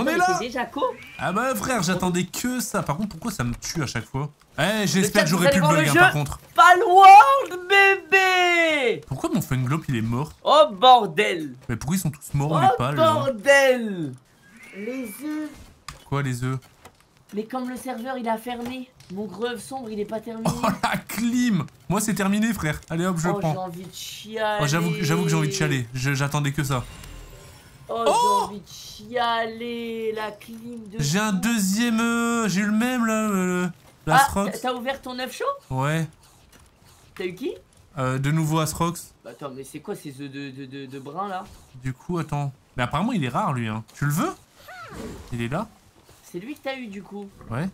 On est là t'es déjà co Ah bah frère, j'attendais que ça. Par contre, pourquoi ça me tue à chaque fois Eh, j'espère que allez pu le bug hein, par contre. Palworld, bébé Pourquoi mon Funglobe il est mort Oh bordel Mais pourquoi ils sont tous morts Oh mais pas les gens bordel Les œufs Quoi les œufs Mais comme le serveur il a fermé, mon greuve sombre il est pas terminé. Oh la clim Moi c'est terminé frère. Allez hop, je le Oh, j'ai prends. envie de chialer. Oh, j'avoue, que- j'ai envie de chialer. J'attendais que ça. Oh, Oh j'ai envie de chialer. La clim de. J'ai un deuxième. euh, j'ai eu le même là. euh, Ah, t'as- ouvert ton œuf chaud? Ouais. T'as eu qui? Euh, de nouveau Asrox. Bah, Attends, mais c'est quoi ces œufs de, de, de, de brun là? Du coup, attends. Mais apparemment il est rare lui. Hein. Tu le veux? Il est là C'est lui que t'as eu du coup. Ouais.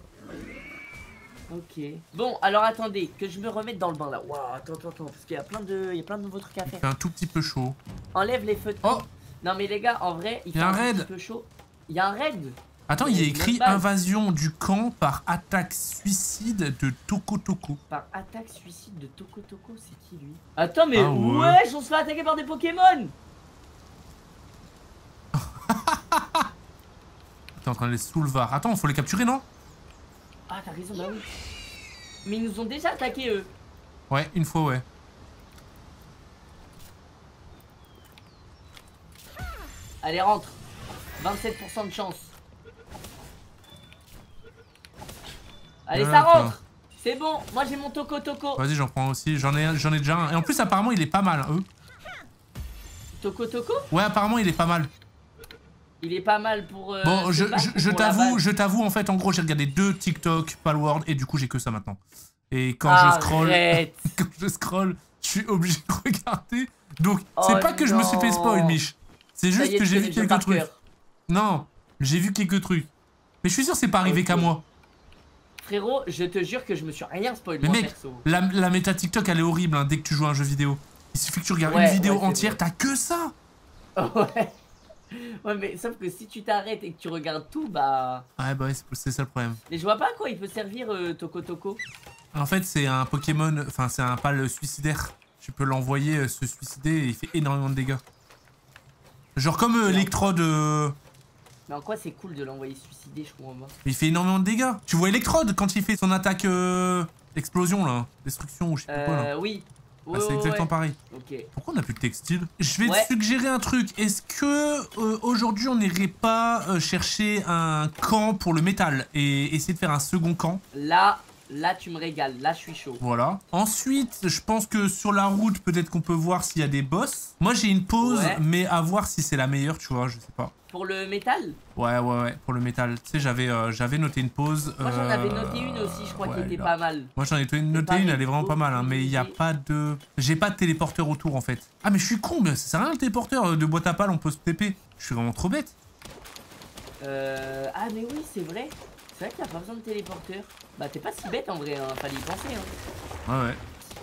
Ok. Bon, alors attendez, que je me remette dans le bain là. Waouh, attends, attends, attends, parce qu'il y a plein de, il y a plein de nouveaux trucs à Il faire. fait un tout petit peu chaud. Enlève les feux de Oh Non mais les gars, en vrai, il fait un raid. petit peu chaud. Il y a un raid. Attends, il y a écrit invasion du camp par attaque suicide de Toko Toko. Par attaque suicide de Toko Toko, c'est qui lui? Attends, mais Ah ouais. wesh, on se fait attaquer par des Pokémon T'es en train de les soulevar. Attends, faut les capturer, non? Ah, t'as raison, bah oui. Mais ils nous ont déjà attaqué eux. Ouais, une fois, ouais. Allez, rentre. 27% de chance. Allez, ça rentre. C'est bon, moi j'ai mon Toko Toko. Vas-y, j'en prends aussi. J'en ai, j'en ai déjà un. Et en plus, apparemment, il est pas mal, eux. Toko Toko Ouais, apparemment, il est pas mal. Il est pas mal pour. euh, Bon, je, je, t'avoue, je t'avoue, en fait, en gros, j'ai regardé deux TikTok, Palworld, et du coup, j'ai que ça maintenant. Et quand je scroll, quand je scroll, je suis obligé de regarder. Donc, Oh c'est pas que je me suis fait spoil. Mich. C'est Ça juste est, que j'ai vu quelques trucs. cœur. Non, j'ai vu quelques trucs. Mais je suis sûr que c'est pas arrivé qu'à moi. Frérot, je te jure que je me suis rien spoil Mais moi mec, perso. La, la méta TikTok, elle est horrible hein, dès que tu joues à un jeu vidéo. Il suffit que tu regardes Ouais, une vidéo ouais, entière, t'as que ça. Ouais. Ouais, mais sauf que si tu t'arrêtes et que tu regardes tout, bah. Ouais, bah ouais, c'est- c'est ça le problème. Mais je vois pas à quoi il peut servir euh, Toko Toko. En fait, c'est un Pokémon, enfin, c'est un pal suicidaire. Tu peux l'envoyer euh, se suicider et il fait énormément de dégâts. Genre comme euh, euh, Mais en quoi c'est cool de l'envoyer suicider, je comprends pas. il fait énormément de dégâts. Tu vois Electrode quand il fait son attaque euh, explosion là, destruction ou je sais pas quoi là. Euh, oui. Bah, Ouais, c'est ouais, exactement ouais. pareil. Pourquoi on a plus de textile? Je vais te suggérer un truc. Est-ce que euh, aujourd'hui on n'irait pas euh, chercher un camp pour le métal et essayer de faire un second camp? Là, là tu me régales. Là, je suis chaud. Voilà. Ensuite, je pense que sur la route, peut-être qu'on peut voir s'il y a des boss. Moi, j'ai une pause, Ouais. mais à voir si c'est la meilleure, tu vois, je sais pas. Pour le métal? Ouais, ouais, ouais, pour le métal. Tu sais, j'avais euh, j'avais noté une pause. Moi j'en avais euh, noté une aussi, je crois ouais, qu'elle était pas mal. Moi, j'en ai noté une, elle est vraiment pas mal, hein, mais il n'y a pas de... J'ai pas de téléporteur autour, en fait. Ah, mais je suis con, mais ça sert à rien le téléporteur. euh, De boîte à pales, on peut se TP. Je suis vraiment trop bête. Euh... Ah mais oui, c'est vrai. C'est vrai qu'il n'y a pas besoin de téléporteur. Bah t'es pas si bête en vrai, hein. fallait y penser. Hein. Ouais, ouais.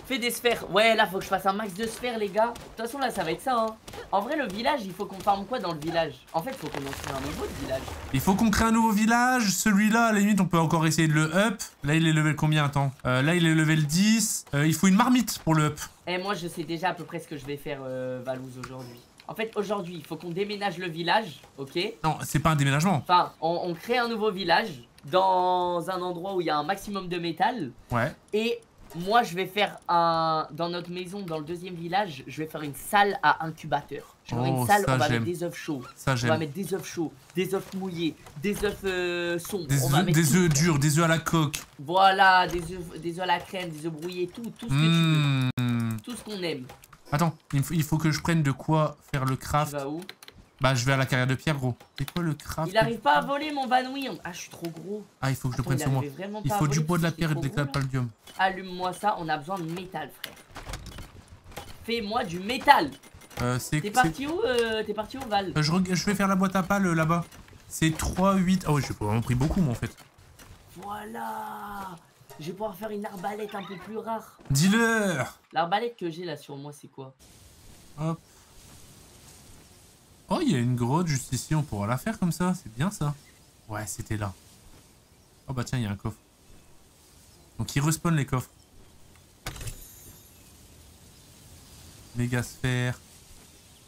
Fais des sphères. Ouais, là faut que je fasse un max de sphères, les gars. De toute façon, là ça va être ça. Hein. En vrai, le village, il faut qu'on farme quoi dans le village? En fait, faut qu'on en crée un nouveau de village. Il faut qu'on crée un nouveau village. Celui-là, à la limite, on peut encore essayer de le up. Là, il est level combien Attends? Euh, là, il est level 10. Euh, il faut une marmite pour le up. Et moi, je sais déjà à peu près ce que je vais faire, euh, Valouz, aujourd'hui. En fait, aujourd'hui, il faut qu'on déménage le village, ok? Non, c'est pas un déménagement. Enfin, on, on crée un nouveau village dans un endroit où il y a un maximum de métal. Ouais. Et moi, je vais faire un. Dans notre maison, dans le deuxième village, je vais faire une salle à incubateur. Genre Oh, une salle, ça, on va mettre des œufs chauds. Ça, On va mettre des œufs chauds, des œufs mouillés, des œufs euh, sombres. Des on va œufs mettre des tout. œufs durs, des œufs à la coque. Voilà, des œufs, des œufs à la crème, des œufs brouillés, tout, tout ce que tu veux. Mmh. Tout ce qu'on aime. Attends, il faut, il faut que je prenne de quoi faire le Tu craft. vas où? Bah, je vais à la carrière de pierre, gros. C'est quoi le craft Il arrive pas à voler mon vanouille. Ah, je suis trop gros. Ah, il faut que je le prenne sur moi. Il faut du bois de la pierre et de là. palladium. Allume-moi ça, on a besoin de métal, frère. Fais-moi du métal. Euh, c'est. T'es parti où euh, T'es parti où, Val Euh, je, vais faire la boîte à pales euh, là-bas. C'est 3, 8. Ah, ouais, j'ai vraiment pris beaucoup, moi, en fait. Voilà Je vais pouvoir faire une arbalète un peu plus rare. Dis-leur L'arbalète que j'ai là sur moi, c'est quoi? Hop. Oh, il y a une grotte juste ici, on pourra la faire comme ça, c'est bien ça. Ouais, c'était là. Oh bah tiens, il y a un coffre. Donc il respawn les coffres. Méga sphère.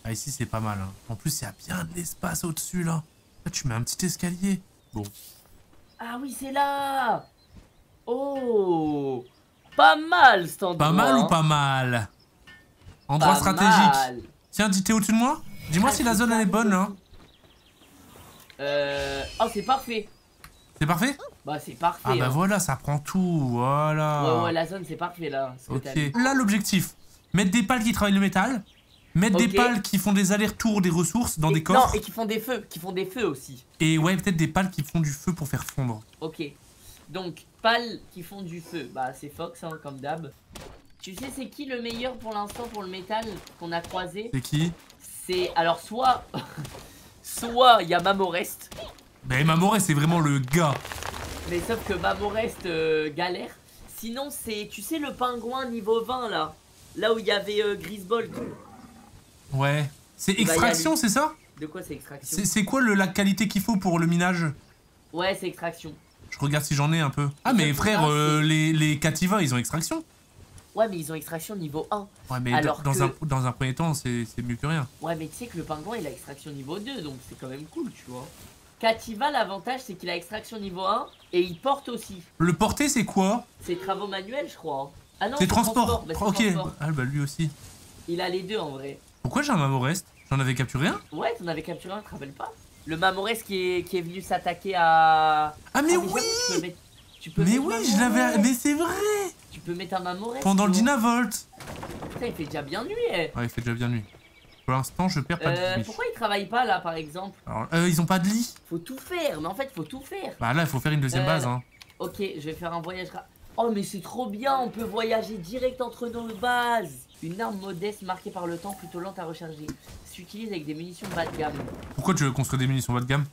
Ah ici c'est pas mal. Hein. En plus il y a bien de l'espace au-dessus là. Ah, tu mets un petit escalier. Bon. Ah oui, c'est là Oh Pas mal cet endroit. Pas mal hein. ou pas mal? Endroit Pas stratégique. mal. Tiens, dis, t'es au-dessus de moi? Dis-moi si la zone elle est bonne là. Euh... Oh, c'est parfait. C'est parfait? Bah, c'est parfait. Ah bah hein. voilà, ça prend tout. Voilà. Ouais, ouais, la zone, c'est parfait, là. ce Ok. Là, l'objectif mettre des pales qui travaillent le métal, mettre des pales qui font des allers-retours des ressources dans Et- des coffres, Non, et qui font des feux. Qui font des feux aussi. et ouais, peut-être des pales qui font du feu pour faire fondre. Ok. Donc, pales qui font du feu. Bah, c'est Fox, hein, comme d'hab. Tu sais, c'est qui le meilleur pour l'instant pour le métal qu'on a croisé? C'est qui? C'est. Alors, soit. soit il y a Mamorest. Ben, Mamoré, c'est vraiment le gars. Mais sauf que Mamorest euh, galère. Sinon, c'est. Tu sais, le pingouin niveau 20 là Là où il y avait euh, Grisbold. Ouais. C'est extraction, c'est ça? De quoi c'est extraction? C'est quoi le, la qualité qu'il faut pour le minage? Ouais, c'est extraction. Je regarde si j'en ai un peu. Ah, mais frère, euh, les, les Cativa, ils ont extraction Ouais, mais ils ont extraction niveau 1. Ouais, mais Alors dans, que- un, dans un premier temps, c'est mieux que rien. Ouais, mais tu sais que le pingouin il a extraction niveau 2, donc c'est quand même cool, tu vois. Cativa, l'avantage c'est qu'il a extraction niveau 1 et il porte aussi. Le porté, c'est quoi? C'est travaux manuels, je crois. Ah non, C'est transport. bah, ok. transport. Ah, bah lui aussi. Il a les deux en vrai. Pourquoi j'ai un Mamorest? J'en avais capturé un? Ouais, t'en avais capturé un, tu te rappelles pas? Le Mamorès qui est, qui est venu s'attaquer à. Ah, mais Ah, oui tu peux mettre- tu peux Mais oui, je l'avais. Mais c'est vrai Tu peux mettre un Mamorès. Pendant le. Dynavolt Putain, il fait déjà bien nuit, eh. Ouais, il fait déjà bien nuit. Pour l'instant, je perds pas Euh, de pourquoi il travaille pas là par exemple Alors, euh, ils ont pas de lit Faut tout faire, mais en fait faut tout faire. Bah là, il faut faire une deuxième Euh, base, hein. Ok, je vais faire un voyage. Oh, mais c'est trop bien, on peut voyager direct entre nos bases. Une arme modeste marquée par le temps, plutôt lente à recharger. S'utilise avec des munitions bas de gamme. Pourquoi tu veux construire des munitions bas de gamme?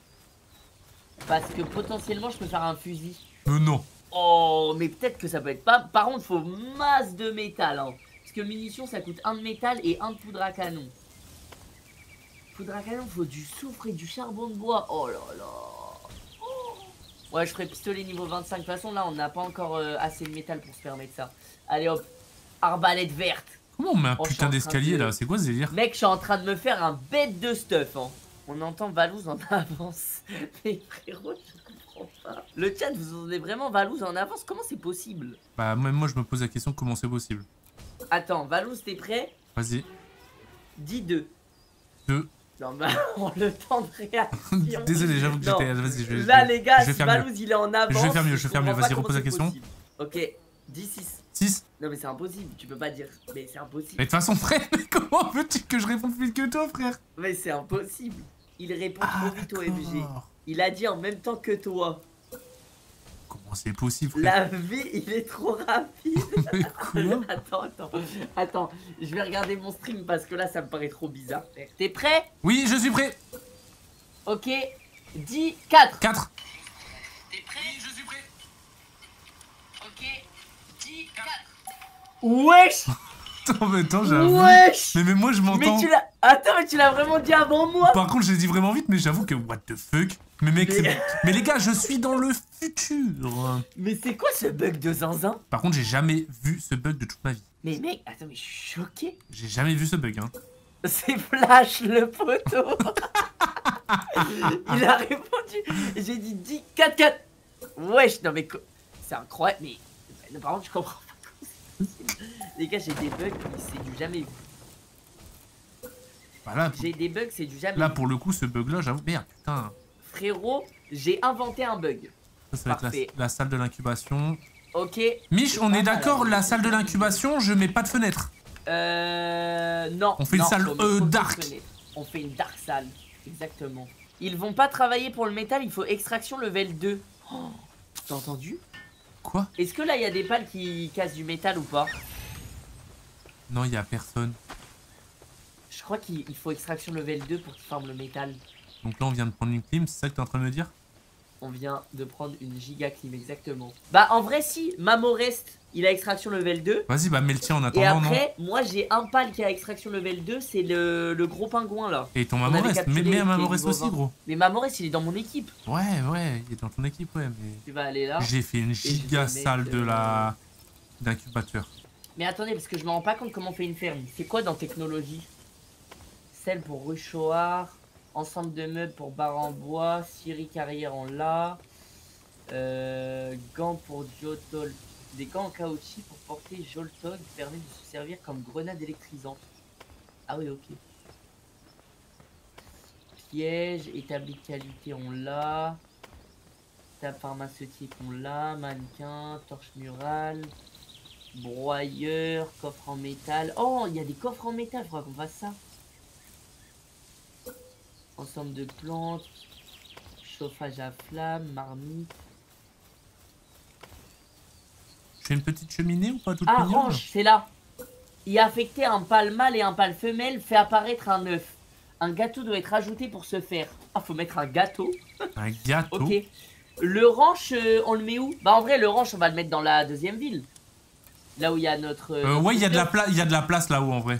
Parce que potentiellement, je peux faire un fusil. Euh, non. Oh, mais peut-être que ça peut être pas. Par contre, faut masse de métal. Hein. Parce que munitions, ça coûte un de métal et un de poudre à canon. Poudre à canon, faut du soufre et du charbon de bois. Oh là là. Oh. Ouais, je ferai pistolet niveau 25. De toute façon, là, on n'a pas encore euh, assez de métal pour se permettre ça. Allez hop, arbalète verte. Comment on met un Oh, putain d'escalier de- là C'est quoi ce délire Mec, je suis en train de me faire un bête de stuff. Hein. On entend Valouz en avance. Mais frérot, je comprends pas. Le chat, vous entendez vraiment Valouz en avance Comment c'est possible Bah, même moi, je me pose la question comment c'est possible. Attends, Valouz, t'es prêt Vas-y. Dis 2. Deux. Non, mais on le temps de réaction. Désolé, j'avoue que j'étais. Vas-y, je vais. Là, les gars, je vais si. Valouz il est en avance. Je vais faire mieux, je vais faire mieux. Vas-y, repose la question. possible. Ok, 10 6. 6 Non, mais c'est impossible, tu peux pas dire. Mais c'est impossible. Mais de toute façon, frère, mais comment veux-tu que je réponde plus vite que toi, frère Mais c'est impossible. Il répond trop vite au MG. Il a dit en même temps que toi. Comment c'est possible, La vie, il est trop rapide. Mais quoi attends, attends, attends. Je vais regarder mon stream parce que là, ça me paraît trop bizarre. T'es prêt? Oui, je suis prêt Ok. 10, 4. 4 T'es prêt? Je suis prêt Ok. 10, 4. Wesh Attends, mais attends, j'avoue. Wesh Mais, mais moi, je Mais m'entends. tu l'as. Attends, mais tu l'as vraiment dit avant moi Par contre, je l'ai dit vraiment vite, mais j'avoue que what the fuck. Mais mec, Mais- c'est- mais les gars, je suis dans le futur. Mais c'est quoi ce bug de zinzin? Par contre, j'ai jamais vu ce bug de toute ma vie. Mais mec, attends, mais je suis choqué. J'ai jamais vu ce bug, hein. C'est Flash le poteau. Il a répondu. J'ai dit 10, 4, 4. Wesh, non mais c'est incroyable. Mais par contre, je comprends pas. Les gars, j'ai des bugs, mais c'est du jamais vu. Voilà. J'ai des bugs, c'est du jamais Là, vu. pour le coup, ce bug-là, j'avoue. Merde, putain. Frérot, j'ai inventé un bug. Ça, ça va être la, la salle de l'incubation. Ok. Mich, on est d'accord, la salle de l'incubation, je mets pas de fenêtre. Euh. Non. On fait une salle, euh, dark. On fait une dark salle. Exactement. Ils vont pas travailler pour le métal, il faut extraction level 2. Oh, T'as entendu? Quoi? Est-ce que là il y a des pales qui cassent du métal ou pas? Non, il y a personne. Je crois qu'il il faut extraction level 2 pour qu'ils forment le métal. Donc là, on vient de prendre une clim, c'est ça que t'es en train de me dire? On vient de prendre une giga clim exactement. Bah en vrai si, Mamorest, il a extraction level 2. Vas-y, bah mets le tien en Et attendant, non? après, moi j'ai un pal qui a extraction level 2, c'est le, le gros pingouin là. Et ton un est Mamorest niveau aussi, 20. gros. Mais Mamorest il est dans mon équipe. Ouais, ouais, il est dans ton équipe, ouais, mais... Tu vas aller là. J'ai fait une giga salle de euh, la... d'incubateur. Mais attendez, parce que je me rends pas compte comment on fait une ferme. C'est quoi dans technologie? Celle pour ruchoir. Ensemble de meubles pour bar en bois. Scierie carrière, on l'a. Euh, gants pour Jotol. Des gants en caoutchouc pour porter Joltog permet de se servir comme grenade électrisante. Ah oui, ok. Piège, établi de qualité, on l'a. Table pharmaceutique, on l'a. Mannequin, torche murale. Broyeur, coffre en métal. Oh, il y a des coffres en métal, je crois qu'on fasse ça. Ensemble de plantes. Chauffage à flamme, marmite. Je fais une petite cheminée ou pas toute Ah, range, c'est là. Y affecter un pâle mâle et un pâle femelle fait apparaître un œuf. Un gâteau doit être ajouté pour ce faire. Ah, faut mettre un gâteau. Un gâteau. Ok. Le ranch, euh, on le met où? Bah, en vrai, le ranch, on va le mettre dans la deuxième ville. Là où il y a notre. Euh, ouais, il y a de la il y a de la place là-haut en vrai.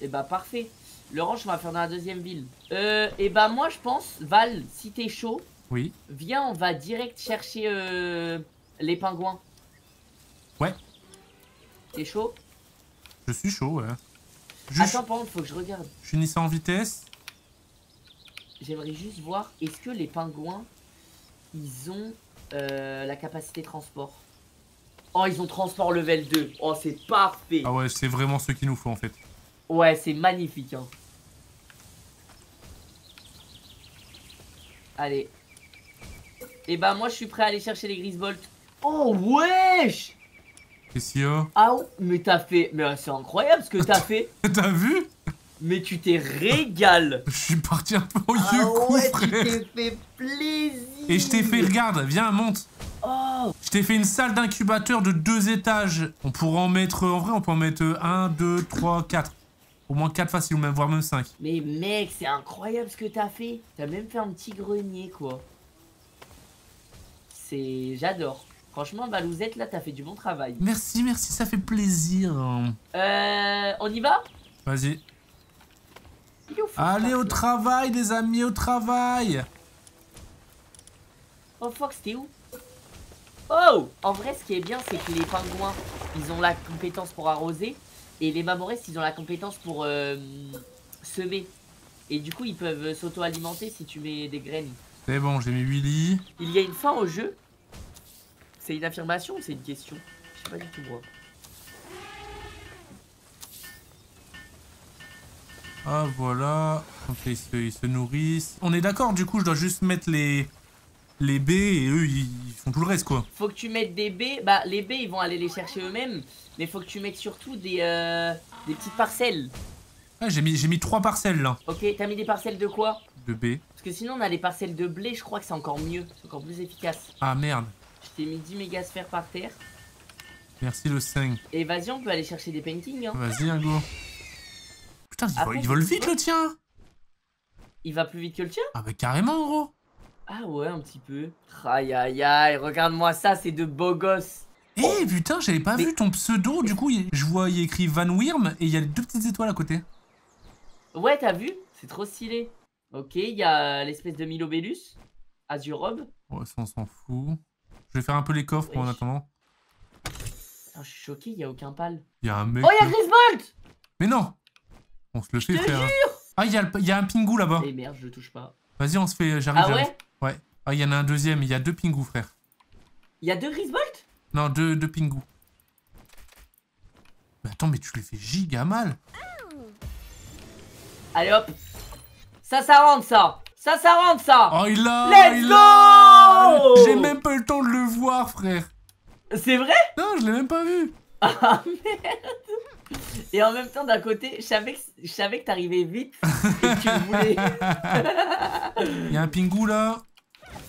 Et bah, parfait. Le ranch, on va faire dans la deuxième ville. Euh, et bah, moi, je pense, Val, si t'es chaud, Oui. viens, on va direct chercher euh, les pingouins. Ouais. T'es chaud? Je suis chaud. Ouais. Juste, Attends, par contre, faut que je regarde. je finis ça en vitesse. J'aimerais juste voir, est-ce que les pingouins, ils ont euh, la capacité transport? Oh, ils ont transport level 2. Oh, c'est parfait. Ah ouais, c'est vraiment ce qu'il nous faut en fait. Ouais, c'est magnifique. Hein. Allez. Et bah, moi, je suis prêt à aller chercher les Grisbolt. Oh, wesh Qu'est-ce qu'il y a? Ah, ouais, mais t'as fait... Mais c'est incroyable ce que t'as fait. T'as vu? Mais tu t'es régal. Je suis parti un peu au Ah yeux coup, ouais, tu t'es fait plaisir. Et je t'ai fait, regarde, viens, monte. Oh, Je t'ai fait une salle d'incubateur de deux étages. On pourra en mettre, en vrai, on peut en mettre 1, 2, 3, 4. Au moins 4 faciles, voire même 5. Mais mec, c'est incroyable ce que t'as fait. T'as même fait un petit grenier, quoi. C'est... J'adore. Franchement, Balouzette, là, t'as fait du bon travail. Merci, merci, ça fait plaisir. Euh... On y va? Vas-y. Allez au travail, les amis, au travail. Oh, Fox, t'es où? Oh En vrai, ce qui est bien, c'est que les pingouins, ils ont la compétence pour arroser. Et les mamoresses, ils ont la compétence pour euh, semer. Et du coup, ils peuvent s'auto-alimenter si tu mets des graines. C'est bon, j'ai mis Willy. Il y a une fin au jeu C'est une affirmation ou c'est une question? Je sais pas du tout moi. Ah voilà. Ok, ils se, ils se nourrissent. On est d'accord, du coup, je dois juste mettre les, les baies et eux, ils, ils font tout le reste, quoi. Faut que tu mettes des baies. Bah les baies ils vont aller les chercher eux-mêmes. Mais faut que tu mettes surtout des, euh, des petites parcelles. Ah, j'ai mis, j'ai mis trois parcelles, là, Ok, t'as mis des parcelles de quoi? De baies. Parce que sinon on a les parcelles de blé, je crois que c'est encore mieux. C'est encore plus efficace. Ah, merde. Je t'ai mis 10 méga sphères par terre. Merci, le 5. Et vas-y, on peut aller chercher des paintings. Hein. Vas-y, un go. Putain, il, Après, vole, il vole vite, le tien Il va plus vite que le tien? Ah bah carrément, gros. Ah ouais, un petit peu. Aïe aïe aïe, regarde-moi ça, c'est de beaux gosses. Eh putain, j'avais pas Mais- vu ton pseudo, du coup, je vois, il y a écrit Van Wyrm et il y a deux petites étoiles à côté. Ouais, t'as vu? C'est trop stylé. Ok, il y a l'espèce de Milobellus. Azurobe. Ouais, ça, on s'en fout. Je vais faire un peu les coffres en Wesh. attendant. Putain, je suis choqué, il y a aucun pal. Il y a un mec. Oh, il y a. Grisbolt Mais non On se le fait, frère. Ah, il y, a le- il y a un pingou là-bas. Eh merde, je le touche pas. Vas-y, on se fait. J'arrive. Ah ouais Ouais. Ah, il y en a un deuxième. Il y a deux pingous, frère. Il y a deux Grisbolt Non, deux, deux pingous. Mais attends, mais tu les fais giga mal. Allez hop Ça, ça rentre ça Ça, ça rentre ça Oh, il l'a Let's il go J'ai même pas le temps de le voir, frère. C'est vrai? Non, je l'ai même pas vu. Ah merde Et en même temps, d'un côté, je savais que, je savais que t'arrivais vite et que tu voulais. Il y a un pingou là.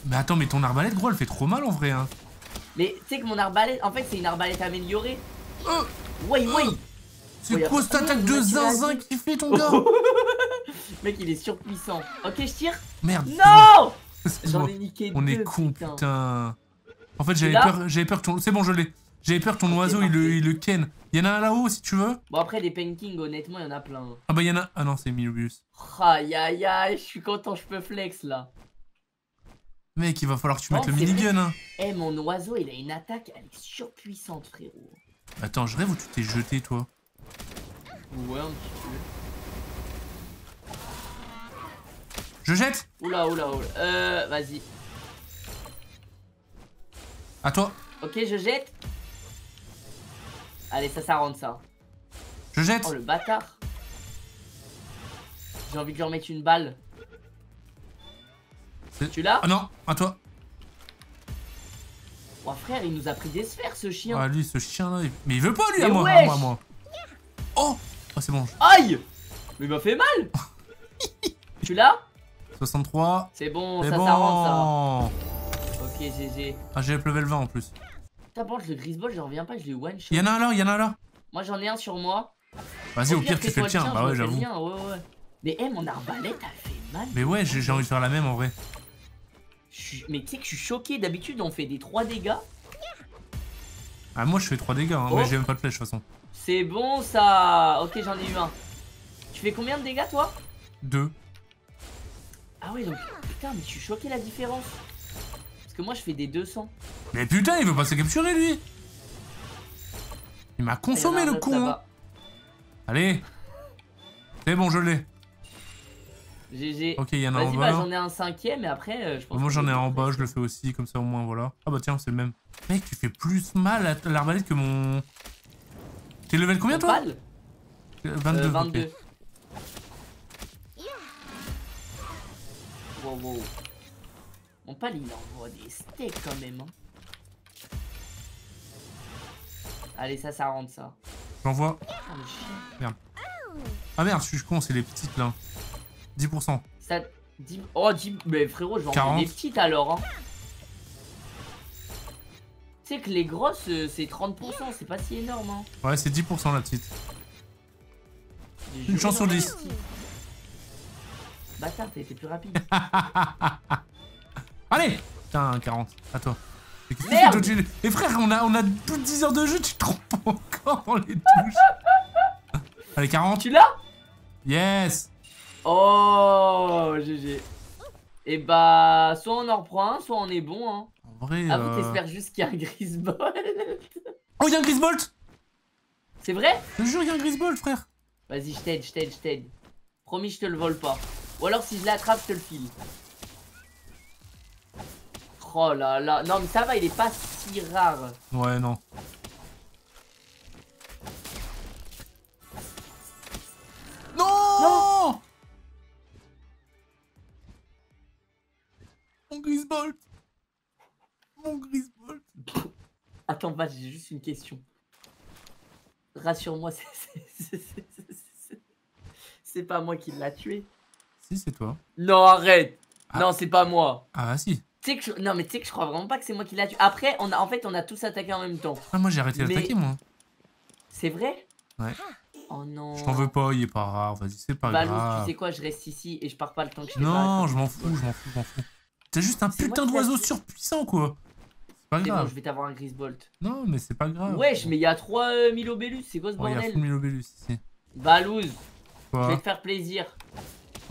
Mais attends, mais ton arbalète, gros, elle fait trop mal en vrai. Hein. Mais tu sais que mon arbalète, en fait, c'est une arbalète améliorée. Oh, Ouais, ouais c'est quoi cette attaque de zinzin qui fait ton gars Mec, il est surpuissant. Ok, je tire. Merde. Non J'en ai niqué On est con, putain. putain. En fait, j'avais peur, j'avais peur que ton. C'est bon, je l'ai. J'avais peur que ton oiseau il le, il le ken. Il y en a un là-haut si tu veux. Bon, après, des paintings, honnêtement, il y en a plein. Ah bah il y en a. Ah non, c'est Milobus. Aïe, aïe, aïe, je suis content, je peux flex, là. Mec, il va falloir que tu mettes Oh, le c'est minigun. Hein. Eh, mon oiseau, il a une attaque, elle est surpuissante, frérot. Attends, je rêve où tu t'es jeté toi. Ouais, un petit peu. Je jette Oula, oula, oula. Euh, vas-y. À toi. Ok, je jette. Allez, ça, ça rentre, ça. Je jette. Oh, le bâtard. J'ai envie de lui remettre une balle. Tu l'as Ah non, à toi. Oh, frère, il nous a pris des sphères, ce chien. Ah, lui, ce chien-là. il- Mais il veut pas, lui, à moi. À moi, à moi. Oh Oh, c'est bon. Aïe Mais il m'a fait mal Tu l'as 63. C'est bon, ça, bon. ça rentre, ça. Ok, GG. Ah, j'ai level 20 en plus. Putain, par contre, le grisball, je reviens pas, je l'ai one shot. Il y en a un là, il y en a un là. Moi, j'en ai un sur moi. Vas-y, au pire, tu fais le tien. Bah ouais, j'avoue. mien, Ouais, ouais. Mais, eh, mon arbalète, elle fait mal. Mais ouais, j'ai envie de faire la même en vrai. Mais tu sais que je suis choqué. D'habitude, on fait des 3 dégâts. Ah, moi, je fais 3 dégâts. Hein. Oh. Mais j'ai même pas de flèche de toute façon. C'est bon, ça. Ok, j'en ai eu un. Tu fais combien de dégâts, toi? 2. Ah ouais, donc. Putain, mais je suis choqué la différence. Parce que moi, je fais des 200. Mais putain, il veut pas se capturer lui. Il m'a consommé le con. hein. Allez. C'est bon, je l'ai. GG. Ok, il y en a en bah bas. j'en ai un cinquième et après, euh, je pense Moi j'en ai un en bas, je le fais aussi, comme ça au moins voilà. Ah bah tiens, c'est le même. Mec, tu fais plus mal à l'arbalète que mon. T'es level combien toi pal Euh, 22. Euh, ok. 22. Wow, wow. Mon pal, il envoie des steaks quand même. hein. Allez, ça, ça rentre ça. J'en vois. Ah, le chien. Ah merde, je suis con, c'est les petites là. 10%. Ça. 10... Oh, 10... Mais frérot, je vais en 40. faire des petites alors. Hein. Tu sais que les grosses, euh, c'est 30%, c'est pas si énorme. Hein. Ouais, c'est 10% la petite. Une chance sur dans la 10. petite. Bâtard, t'as été plus rapide. Allez Putain, 40. À toi. Merde Et frère, on a, on a plus de 10 heures de jeu, tu te trompes encore dans les touches. Allez, 40. tu l'as? Yes Oh, GG. Et bah, soit on en reprend un, soit on est bon. Hein. En vrai. Ah, vous euh, t'espères juste qu'il y a un Grisball. Oh, y'a un Grisbolt C'est vrai? Je te jure, y'a un Grisbolt, frère. Vas-y, je t'aide, je t'aide, je t'aide. Promis, je te le vole pas. Ou alors, si je l'attrape, je te le file. Oh là là. Non, mais ça va, il est pas si rare. Ouais, non. Non, Mon Grisbolt Mon Grisbolt Attends, bah, j'ai juste une question. Rassure-moi, c'est- pas moi qui l'a tué. Si, c'est toi. Non, arrête. Ah. Non, c'est pas moi. Ah, si. Tu sais que je... Non, mais tu sais que je crois vraiment pas que c'est moi qui l'a tué. Après, on a... en fait, on a tous attaqué en même temps. Ah, moi, j'ai arrêté Mais- d'attaquer, moi. C'est vrai? Ouais. Oh non. Je t'en veux pas, il est pas rare. Vas-y, c'est pas Balou, tu grave. sais quoi, je reste ici et je pars pas le temps que je Non, je m'en fous, je m'en fous, je m'en fous. T'es juste un putain d'oiseau surpuissant, quoi. C'est pas C'est bon, grave. je vais t'avoir un Grisbolt. Non, mais c'est pas grave. Wesh, mais il y a 3000 obélus, c'est quoi ce Oh, il y a bordel? Milobélus ici. Balouz, je vais te faire plaisir.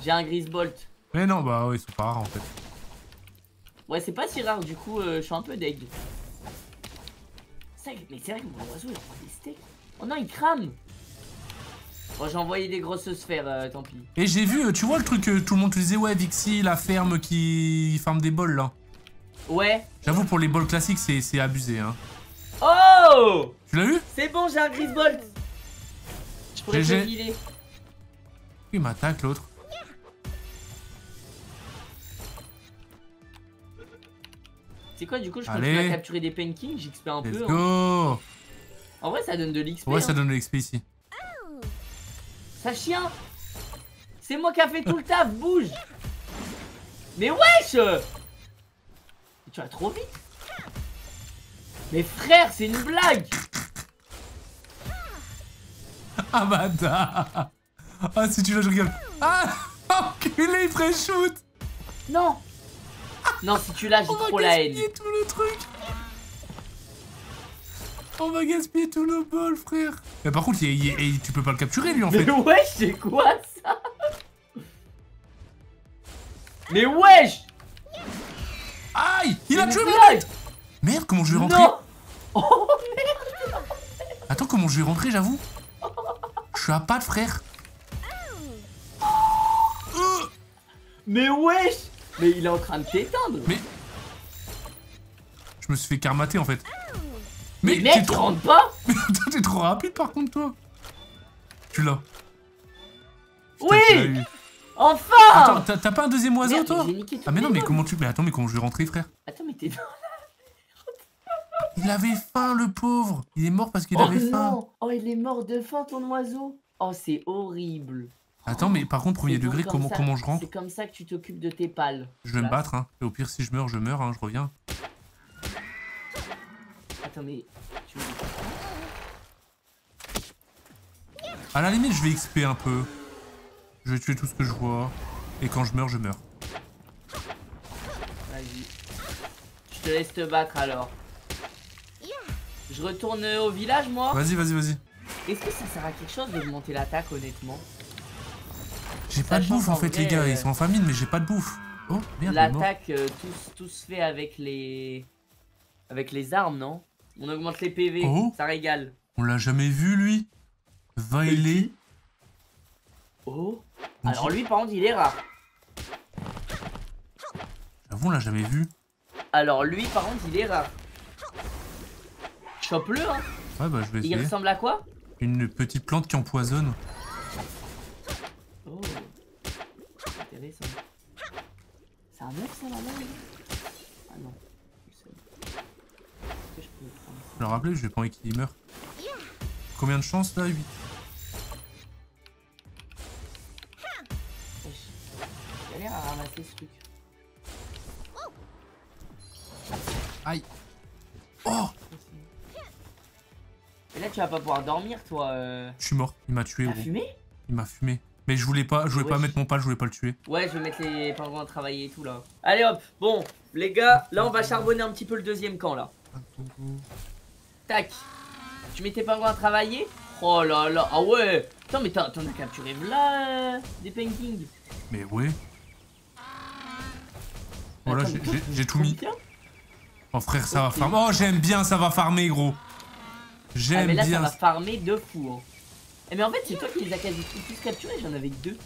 J'ai un Grisbolt. Mais non, bah ouais, ils sont pas rares en fait. Ouais, c'est pas si rare, du coup, euh, je suis un peu deg. Mais c'est vrai que mon oiseau, il envoie des steaks. Oh non, il crame Bon, j'ai envoyé des grosses sphères, euh, tant pis. Et j'ai vu, euh, tu vois le truc que tout le monde te disait, ouais, Vixi, la ferme qui farme des bols là. Ouais. J'avoue, pour les bols classiques, c'est abusé, hein. Oh Tu l'as eu C'est bon, j'ai un Grisbolt Je pourrais te. Il m'attaque l'autre. C'est quoi, du coup, je Allez. continue à capturer des Penkins, j'XP un Let's peu. hein. go En vrai, ça donne de l'XP. Ouais, ça hein. donne de l'XP ici. Ça chien C'est moi qui a fait tout le taf, bouge Mais wesh Tu vas trop vite Mais frère, c'est une blague Ah bâtard Ah si tu veux je rigole. Ah Enculé, il ferait shoot Non Non, si tu l'as, j'ai On va trop la haine. gaspiller tout le truc On va gaspiller tout le bol, frère. Mais par contre, il est- il est- il- tu peux pas le capturer, lui, en fait. Mais wesh, c'est quoi ça? Mais wesh! Aïe Il a Mais tué mon mec Merde, comment je vais rentrer? Non. Oh merde. Attends, comment je vais rentrer, j'avoue? Je suis à pas de frère. Mais wesh Mais il est en train de t'éteindre Mais... Je me suis fait karmater en fait. Mais, t'es mec, trop... rentre pas Mais t'es trop rapide par contre, toi. Tu l'as. Oui. Enfin Attends, t'as pas un deuxième oiseau, Merde, toi mais Ah, mais non, mais comment tu. Mais attends, mais comment je vais rentrer, frère Attends, mais t'es. Il avait faim, le pauvre. Il est mort parce qu'il Oh avait faim. Oh, il est mort de faim, ton oiseau Oh, c'est horrible Attends, mais par contre, premier degré, comme comment, ça- comment je rentre C'est comme ça que tu t'occupes de tes pales. Je vais me battre, hein. Et au pire, si je meurs, je meurs, hein, je reviens. Attends, mais... Tu À la limite, je vais XP un peu. Je vais tuer tout ce que je vois. Et quand je meurs, je meurs. Vas-y. Je te laisse te battre, alors. Je retourne au village, moi? Vas-y, vas-y, vas-y. Est-ce que ça sert à quelque chose d'augmenter l'attaque, honnêtement? J'ai pas de bouffe en fait, les gars. euh, Ils sont en famine, mais j'ai pas de bouffe. Oh, merde, il. L'attaque, euh, se fait avec les... Avec les armes, non? On augmente les PV, Oh. ça régale. On l'a jamais vu, lui. Vailé. Oh Alors lui, par contre, il est rare. J'avoue, on l'a jamais vu. Alors lui, par contre, il est rare. Chope-le, hein Ouais, bah, je vais Il essayer. ressemble à quoi? Une petite plante qui empoisonne. Oh Intéressant. C'est un œuf, ça, là-bas Ah non. Est-ce que je peux prendre ça? Je le rappelais, je vais pas envie qu'il meure. Combien de chances là 8 Wesh. J'ai galère à ramasser ce truc. Aïe. Oh Et là, tu vas pas pouvoir dormir, toi. Euh... Je suis mort. Il m'a tué, gros. fumé? Il m'a fumé. Mais je voulais pas, je voulais pas mettre mon pal, je voulais pas le tuer. Ouais, je vais mettre les pingouins à travailler et tout, là. Allez, hop Bon, les gars, là, on va charbonner un petit peu le deuxième camp, là. Tac. Tu mets tes pingouins à travailler? Oh là là, ah ouais Putain, mais t'en as capturé là des paintings. Mais ouais. Voilà, Attends, j'ai- mais j'ai tout mis. Oh frère, ça va farmer. Oh, j'aime bien, ça va farmer, gros. Ah, J'aime mais là, bien. ça va farmer de fou. Hein. Eh, mais en fait, c'est toi qui les as quasi tous capturés, j'en avais deux.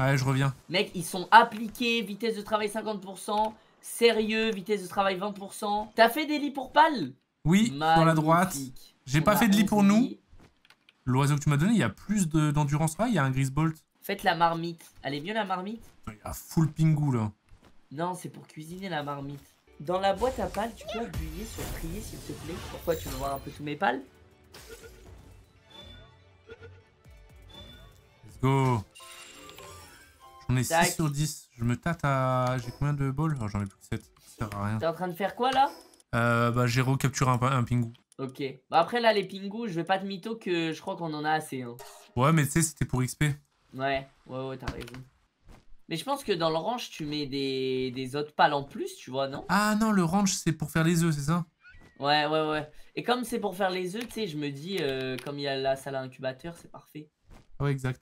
Ouais, je reviens. Mec, ils sont appliqués, vitesse de travail 50%, sérieux, vitesse de travail 20%. T'as fait des lits pour pal Oui, sur la droite. Magnifique. J'ai pas fait de lit 11 pour nous. L'oiseau que tu m'as donné, il y a plus de- d'endurance. Ah, il y a un Grisbolt. Faites la marmite. Elle est mieux la marmite? Il y a full pingou là. Non, c'est pour cuisiner la marmite. Dans la boîte à pales, tu peux appuyer sur trier s'il te plaît. Pourquoi tu veux voir un peu tous mes pales Let's go. J'en ai Tac. 6 sur 10. Je me tâte à. J'ai combien de balles oh, J'en ai plus que 7. Ça sert à rien. T'es en train de faire quoi là? Euh, bah, j'ai recapturé un, un pingou. Ok. Bah après là, les pingous, je vais pas te mytho que je crois qu'on en a assez. Hein. Ouais, mais tu sais, c'était pour XP. Ouais, ouais, ouais, t'as raison. Mais je pense que dans le range, tu mets des, des autres pales en plus, tu vois, non? Ah non, le ranch, c'est pour faire les œufs, c'est ça? Ouais, ouais, ouais. Et comme c'est pour faire les œufs, tu sais, je me dis, euh, comme il y a la salle à incubateur, c'est parfait. Ouais, exact.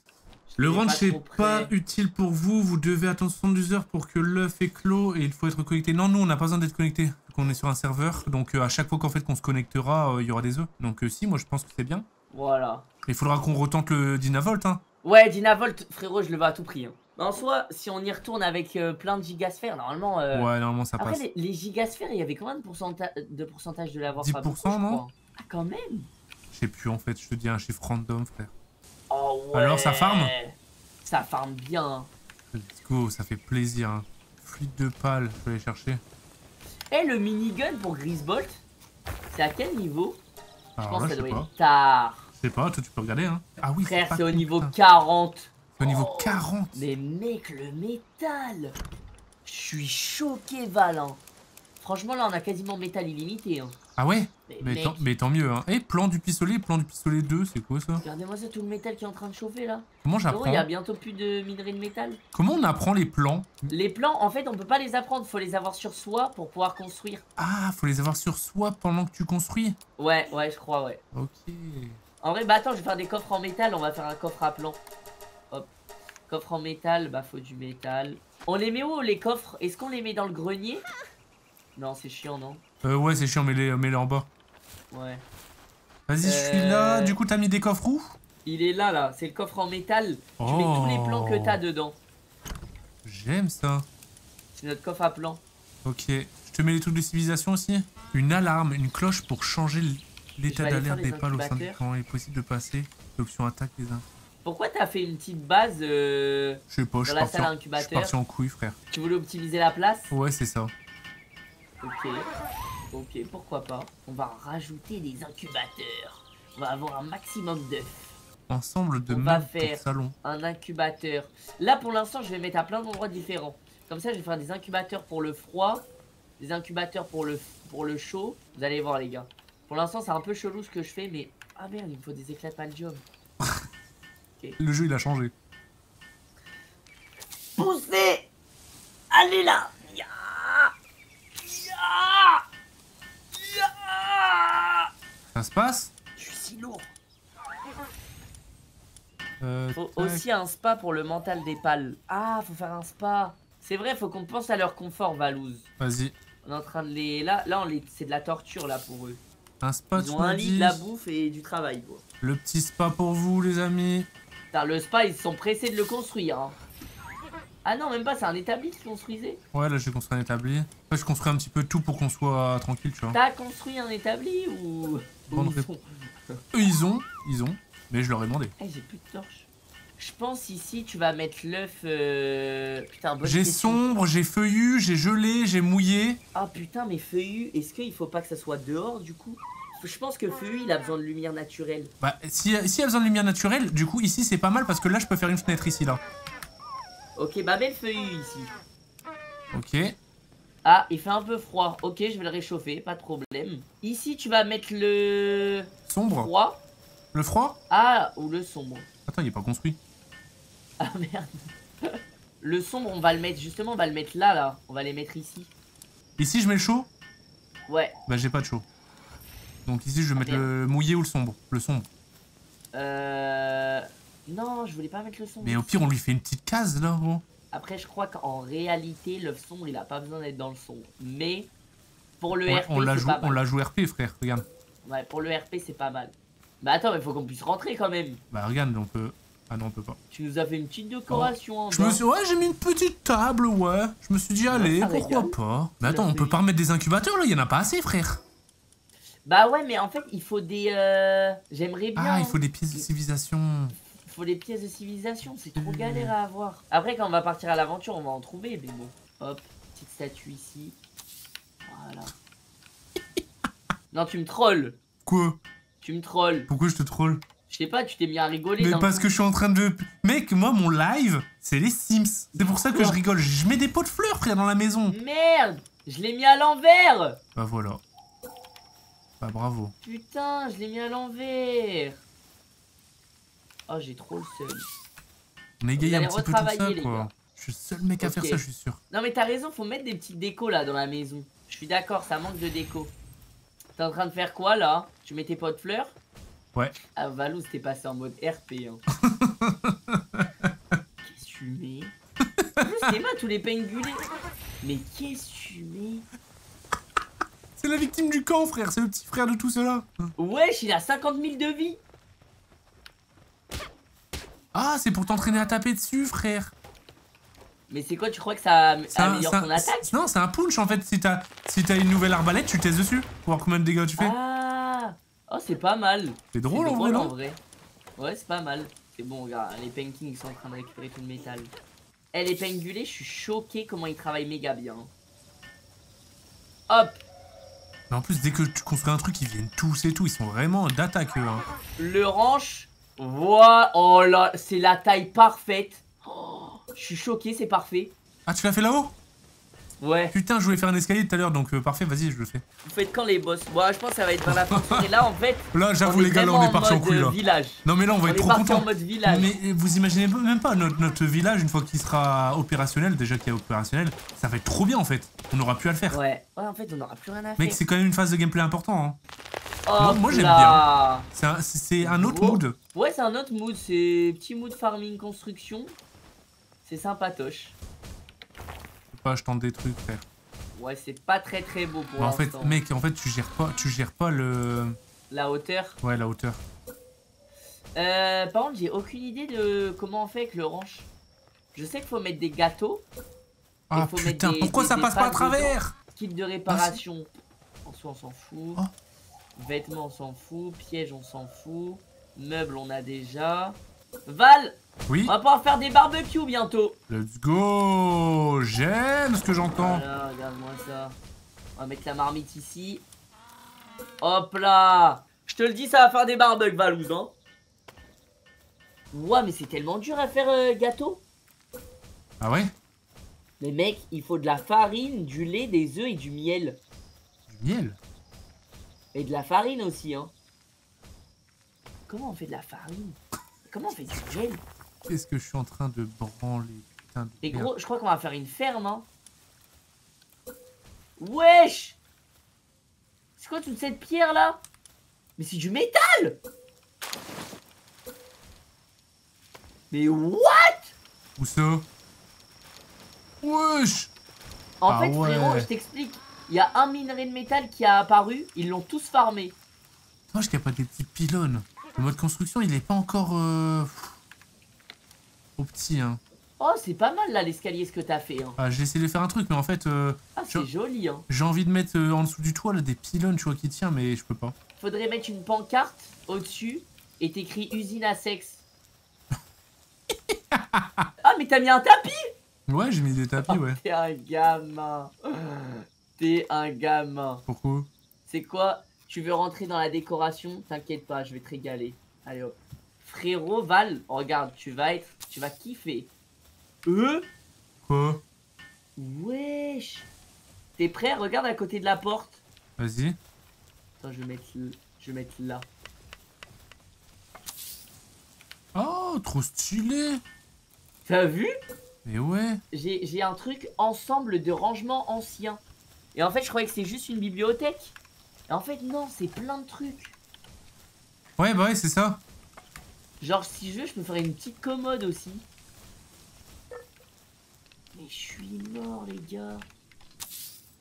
Je Le ranch, c'est pas utile pour vous. Vous devez attendre 72 heures pour que l'œuf éclot et il faut être connecté. Non, nous, on n'a pas besoin d'être connecté. On est sur un serveur. Donc, euh, à chaque fois qu'en fait qu'on se connectera, euh, il y aura des œufs. Donc, si, moi, je pense que c'est bien. Voilà. Il faudra qu'on retente le Dynavolt, hein. Ouais, Dynavolt, frérot, je le veux à tout prix. hein. Mais En soi, si on y retourne avec euh, plein de gigasphères, normalement. euh, Ouais, normalement, ça Après, passe. les, les gigasphères, il y avait combien de, pourcenta- de pourcentage de l'avoir 10%, pas beaucoup, je non crois. Ah, quand même Je sais plus, en fait. Je te dis un chiffre random, frère. Oh ouais Alors, ça farm Ça farm bien. Let's go, ça fait plaisir. Hein. Fluide de pâle, je vais aller chercher. Eh, le minigun pour Grisbolt, c'est à quel niveau? Je Alors pense là, que je ça doit pas. être tard. Je sais pas, toi, tu peux regarder, hein. Ah oui, Frère, c'est au niveau putain. 40. Au niveau Oh. 40. Mais mec, le métal Je suis choqué, Val. hein. Franchement, là, on a quasiment métal illimité. Hein. Ah ouais? Mais, tant, mais tant mieux, hein. Et plan du pistolet, plan du pistolet 2, c'est quoi ça? Regardez-moi ça, tout le métal qui est en train de chauffer, là. Comment j'apprends il y a bientôt plus de minerais de métal. Comment on apprend les plans? Les plans, en fait, on peut pas les apprendre. Faut les avoir sur soi pour pouvoir construire. Ah, faut les avoir sur soi pendant que tu construis? Ouais, ouais, je crois, ouais. Ok. En vrai, bah attends, je vais faire des coffres en métal. On va faire un coffre à plan. Coffre en métal, bah faut du métal. On les met où les coffres? Est-ce qu'on les met dans le grenier? Non, c'est chiant, non? Euh, ouais, c'est chiant, mets-les mets -les en bas. Ouais. Vas-y, je suis là. Euh. Du coup, t'as mis des coffres où? Il est là, là. C'est le coffre en métal. Tu mets tous les plans que t'as Oh. dedans. J'aime ça. C'est notre coffre à plans. Ok. Je te mets les trucs de civilisation aussi Une alarme, une cloche pour changer l'état d'alerte des les pales au sein du camp. Il est possible de passer. L'option attaque les uns. Pourquoi t'as fait une petite base euh, Je sais pas, je suis la salle en- je suis incubateur parti en couille, frère. Tu voulais optimiser la place? Ouais, c'est ça. Ok. Ok, pourquoi pas. On va rajouter des incubateurs. On va avoir un maximum d'œufs. Ensemble de On va faire- salon. Un incubateur. Là, pour l'instant, je vais mettre à plein d'endroits différents. Comme ça, je vais faire des incubateurs pour le froid, des incubateurs pour le, pour le chaud. Vous allez voir, les gars. Pour l'instant, c'est un peu chelou ce que je fais, mais... Ah merde, il me faut des éclats de paldium. Le jeu, il a changé. Poussez Allez là Ya Ya Ya Ça se passe? Je suis si lourd. euh, Faut aussi un spa pour le mental des pales. Ah, faut faire un spa. C'est vrai, faut qu'on pense à leur confort, Valouz. Vas-y. On est en train de les... Là, là on les... c'est de la torture, là, pour eux. Un spa, Ils tu ont un lit, de la bouffe et du travail, quoi. Le petit spa pour vous, les amis. Putain, le spa, ils sont pressés de le construire, hein. Ah non, même pas, c'est un établi qu'ils construisaient. Ouais, là, j'ai construit un établi. Après, je construis un petit peu tout pour qu'on soit tranquille, tu vois. T'as construit un établi ou... Ils sont- Eux, ils ont, ils ont. Mais je leur ai demandé. Eh, j'ai plus de torches. Je pense ici, tu vas mettre l'œuf... Euh... Putain, bonne J'ai sombre, j'ai feuillu, j'ai gelé, j'ai mouillé. Ah putain, mais Feuillu, est-ce qu'il faut pas que ça soit dehors, du coup? Je pense que Feuillu, il a besoin de lumière naturelle. Bah, si, si y a besoin de lumière naturelle, du coup, ici, c'est pas mal parce que là, je peux faire une fenêtre ici, là. Ok, bah mets le ici. Ok. Ah, il fait un peu froid. Ok, je vais le réchauffer, pas de problème. Ici, tu vas mettre le Sombre. froid. Le froid? Ah, ou le sombre. Attends, il est pas construit. Ah merde. Le sombre, on va le mettre, justement, on va le mettre là, là. On va les mettre ici. Ici, je mets le chaud? Ouais. Bah, j'ai pas de chaud. Donc ici, je vais mettre le mouillé ou le sombre. Le sombre. Euh... Non, je voulais pas mettre le sombre. Mais au pire, on lui fait une petite case, là, gros. Après, je crois qu'en réalité, le sombre, il a pas besoin d'être dans le sombre. Mais, pour le Ouais, RP, on la pas on la joue RP, frère. Regarde. Ouais, pour le RP, c'est pas mal. Mais attends, mais faut qu'on puisse rentrer quand même. Bah, regarde, on peut. Ah non, on peut pas. Tu nous as fait une petite décoration en Je me suis... Ouais, j'ai mis une petite table, ouais. Je me suis dit, allez, pourquoi pas. Mais attends, on peut pas remettre des incubateurs, là. Il y en a pas assez, frère. Bah ouais, mais en fait, il faut des... euh, J'aimerais bien... Ah, il faut des pièces de civilisation. Il faut des pièces de civilisation, c'est trop Mmh. galère à avoir. Après, quand on va partir à l'aventure, on va en trouver, mais bon. Hop, petite statue ici. Voilà. non, tu me trolls. Quoi? Tu me trolls. Pourquoi je te troll? Je sais pas, tu t'es mis à rigoler. Mais parce coup. que je suis en train de. Mec, moi, mon live, c'est les Sims. C'est pour ça que je rigole. Je mets des pots de fleurs, frère, dans la maison. Merde Je l'ai mis à l'envers Bah voilà. Bah bravo. Putain, je l'ai mis à l'envers Oh, j'ai trop le seum. On égaye un petit peu tout ça, quoi. Je suis le seul mec à faire ça, je suis sûr. Non mais t'as raison, faut mettre des petites décos là dans la maison. Je suis d'accord, ça manque de déco. T'es en train de faire quoi là? Tu mets tes pots de fleurs? Ouais. Ah Valou, t'es passé en mode RP. Hein. qu'est-ce que tu mets? C'est moi tous les pingulés. Mais qu'est-ce que tu mets? C'est la victime du camp, frère. C'est le petit frère de tout cela. Wesh, il a 50 000 de vie. Ah, c'est pour t'entraîner à taper dessus, frère. Mais c'est quoi, tu crois que ça améliore un- ton attaque Non, c'est un punch en fait. Si t'as si t'as une nouvelle arbalète, tu testes dessus. Pour voir combien de dégâts tu fais. Ah Oh, c'est pas mal. c'est drôle en vrai, Ouais, c'est pas mal. C'est bon, regarde, les pankings ils sont en train de récupérer tout le métal. Eh, les pingulés, je suis choqué comment ils travaillent méga bien. Hop, Mais en plus, dès que tu construis un truc, ils viennent tous et tout. Ils sont vraiment d'attaque, eux. hein. le ranch. Voilà. Oh là, c'est la taille parfaite. Oh, je suis choqué, c'est parfait. Ah, tu l'as fait là-haut? Ouais, Putain, je voulais faire un escalier tout à l'heure, donc euh, parfait, vas-y, je le fais. vous faites quand les boss? Bon, je pense que ça va être vers la fin. Et là, en fait, Là, j'avoue, les gars, là, on est parti en couille, euh, là. village. Non, mais là, on va On être trop content. en mode village. Mais vous imaginez même pas notre, notre village, une fois qu'il sera opérationnel, déjà qu'il est opérationnel, ça va être trop bien en fait. On aura plus à le faire. Ouais, ouais, en fait, on aura plus rien à faire. Mec, c'est quand même une phase de gameplay important. Hein. Hop moi- moi, j'aime là. C'est un, autre Gros. mood. Ouais, c'est un autre mood, c'est petit mood farming construction. C'est sympatoche. Pas, je tente des trucs, frère. Ouais, c'est pas très très beau pour Mais en fait, mec, en fait, tu gères pas, tu gères pas le, La hauteur. ouais, la hauteur. Euh, par contre, j'ai aucune idée de comment on fait avec le ranch. Je sais qu'il faut mettre des gâteaux, Ah faut putain, des- pourquoi des- ça des passe pas à travers kit de réparation. En soi, on s'en fout. Oh. Vêtements, on s'en fout. Pièges, on s'en fout. Meubles, on a déjà. Val, Oui, on va pouvoir faire des barbecues bientôt. let's go J'aime ce que j'entends. Voilà, regarde-moi ça. On va mettre la marmite ici. Hop là Je te le dis, ça va faire des barbecues, Valouz, hein. Ouah, mais c'est tellement dur à faire euh, gâteau. Ah ouais? Mais mec, il faut de la farine, du lait, des œufs et du miel. Du miel? Et de la farine aussi, hein. Comment on fait de la farine? Comment on fait du miel? Qu'est-ce que je suis en train de branler Putain de Et gros, je crois qu'on va faire une ferme, hein. Wesh C'est quoi toute cette pierre là? Mais c'est du métal Mais what? Où ça? Wesh En Ah fait, ouais. frérot, je t'explique. Il y a un minerai de métal qui a apparu, ils l'ont tous farmé. Moi, je pas des petits pylônes. Le mode construction, il est pas encore... Euh... Au petit, hein. Oh, c'est pas mal là l'escalier ce que t'as fait. Hein. Ah, j'ai essayé de faire un truc, mais en fait, euh, Ah, c'est joli. Hein. j'ai envie de mettre euh, en dessous du toit là, des pylônes, tu vois, qui tient, mais je peux pas. Faudrait mettre une pancarte au-dessus et t'écris usine à sexe. ah, mais t'as mis un tapis Ouais, j'ai mis des tapis, ouais. T'es un gamin. T'es un gamin. Pourquoi? C'est quoi? Tu veux rentrer dans la décoration? T'inquiète pas, je vais te régaler. Allez hop. Frérot Val, regarde, tu vas être. Tu vas kiffer. Euh Quoi? Wesh T'es prêt? Regarde à côté de la porte. Vas-y. Attends, je vais mettre, je vais mettre là. Oh, trop stylé T'as vu? Mais ouais. J'ai j'ai un truc ensemble de rangements anciens. Et en fait, je croyais que c'était juste une bibliothèque. Et en fait, non, c'est plein de trucs. Ouais, bah ouais, c'est ça. Genre, si je veux, je peux faire une petite commode aussi. Mais je suis mort, les gars.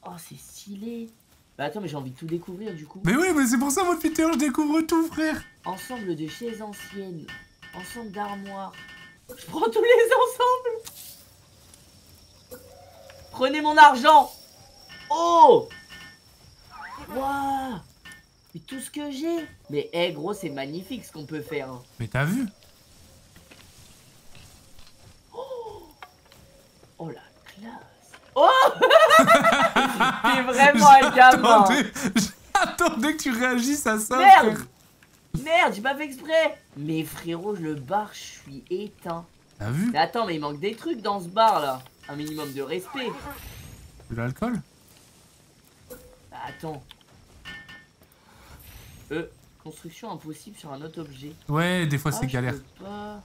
Oh, c'est stylé. Bah attends, mais j'ai envie de tout découvrir du coup. Mais oui, mais c'est pour ça, moi, Peter, je découvre tout, frère. Ensemble de chaises anciennes. Ensemble d'armoires. Je prends tous les ensembles. Prenez mon argent. Oh Waouh Mais tout ce que j'ai Mais eh gros, c'est magnifique ce qu'on peut faire. hein. Mais t'as vu? Oh la classe Oh T'es vraiment un gamin J'attendais- que tu réagisses à ça, Merde. Merde, j'ai pas fait exprès Mais frérot, le bar, je suis éteint. T'as vu? Mais attends, mais il manque des trucs dans ce bar là. Un minimum de respect. De l'alcool? Bah, attends. Euh, construction impossible sur un autre objet. Ouais, des fois, Ah, c'est galère. pas.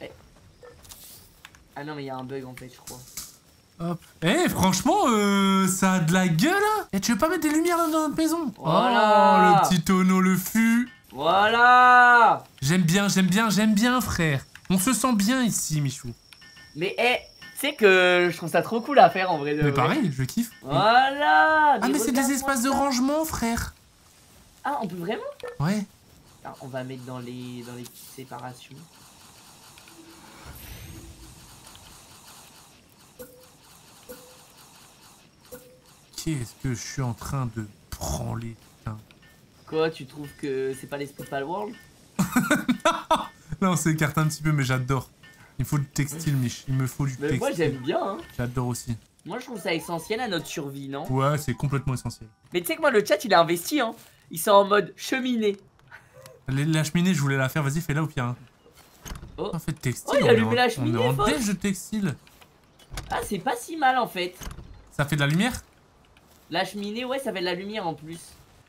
Eh. Ah non, mais il y a un bug en fait, je crois. Hop. Eh, franchement, euh, ça a de la gueule, hein Et tu veux pas mettre des lumières dans notre maison? Voilà. Oh, le petit tonneau, le fût Voilà J'aime bien, j'aime bien, j'aime bien, frère. On se sent bien ici, Michou. Mais eh, sais que je trouve ça trop cool à faire en vrai de Mais pareil, je kiffe. Voilà Ah, mais c'est des espaces de rangement, frère. Ah, on peut vraiment Ouais. On va mettre dans les dans les petites séparations. Qu'est-ce que je suis en train de branler, putain. Quoi, tu trouves que c'est pas l'esprit Palworld Là, on s'écarte un petit peu, mais j'adore. Il faut du textile, Mich. Il me faut du Mais textile. moi j'aime bien, hein. J'adore aussi. Moi je trouve ça essentiel à notre survie, non? Ouais, c'est complètement essentiel. Mais tu sais que moi le chat il a investi, hein. Ils sont en mode cheminée. La cheminée, je voulais la faire. Vas-y, fais-la au pire. hein. Oh. On fait textile. Oh, il a allumé en- la cheminée, On est en déj de textile. Ah, c'est pas si mal en fait. Ça fait de la lumière? La cheminée, ouais, ça fait de la lumière en plus.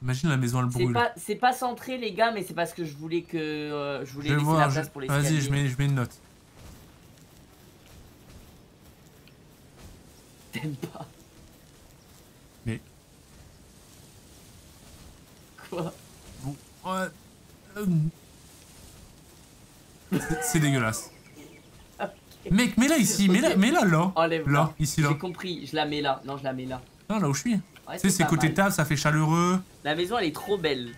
Imagine la maison, elle brûle. c'est pas centré les gars, mais c'est parce que je voulais que euh, je voulais Je laisser la place je- pour les Vas-y, je mets, je mets une note. T'aimes pas Mais- Quoi? Bon, ouais. euh, c'est- dégueulasse. Mec, mets-la ici, mets-la, mets-la là. Enlève Là, ici, là. J'ai compris, je la mets là. Non, je la mets là. Non, là où je suis. Ouais, Tu sais, c'est côté mal. table, ça fait chaleureux. La maison elle est trop belle.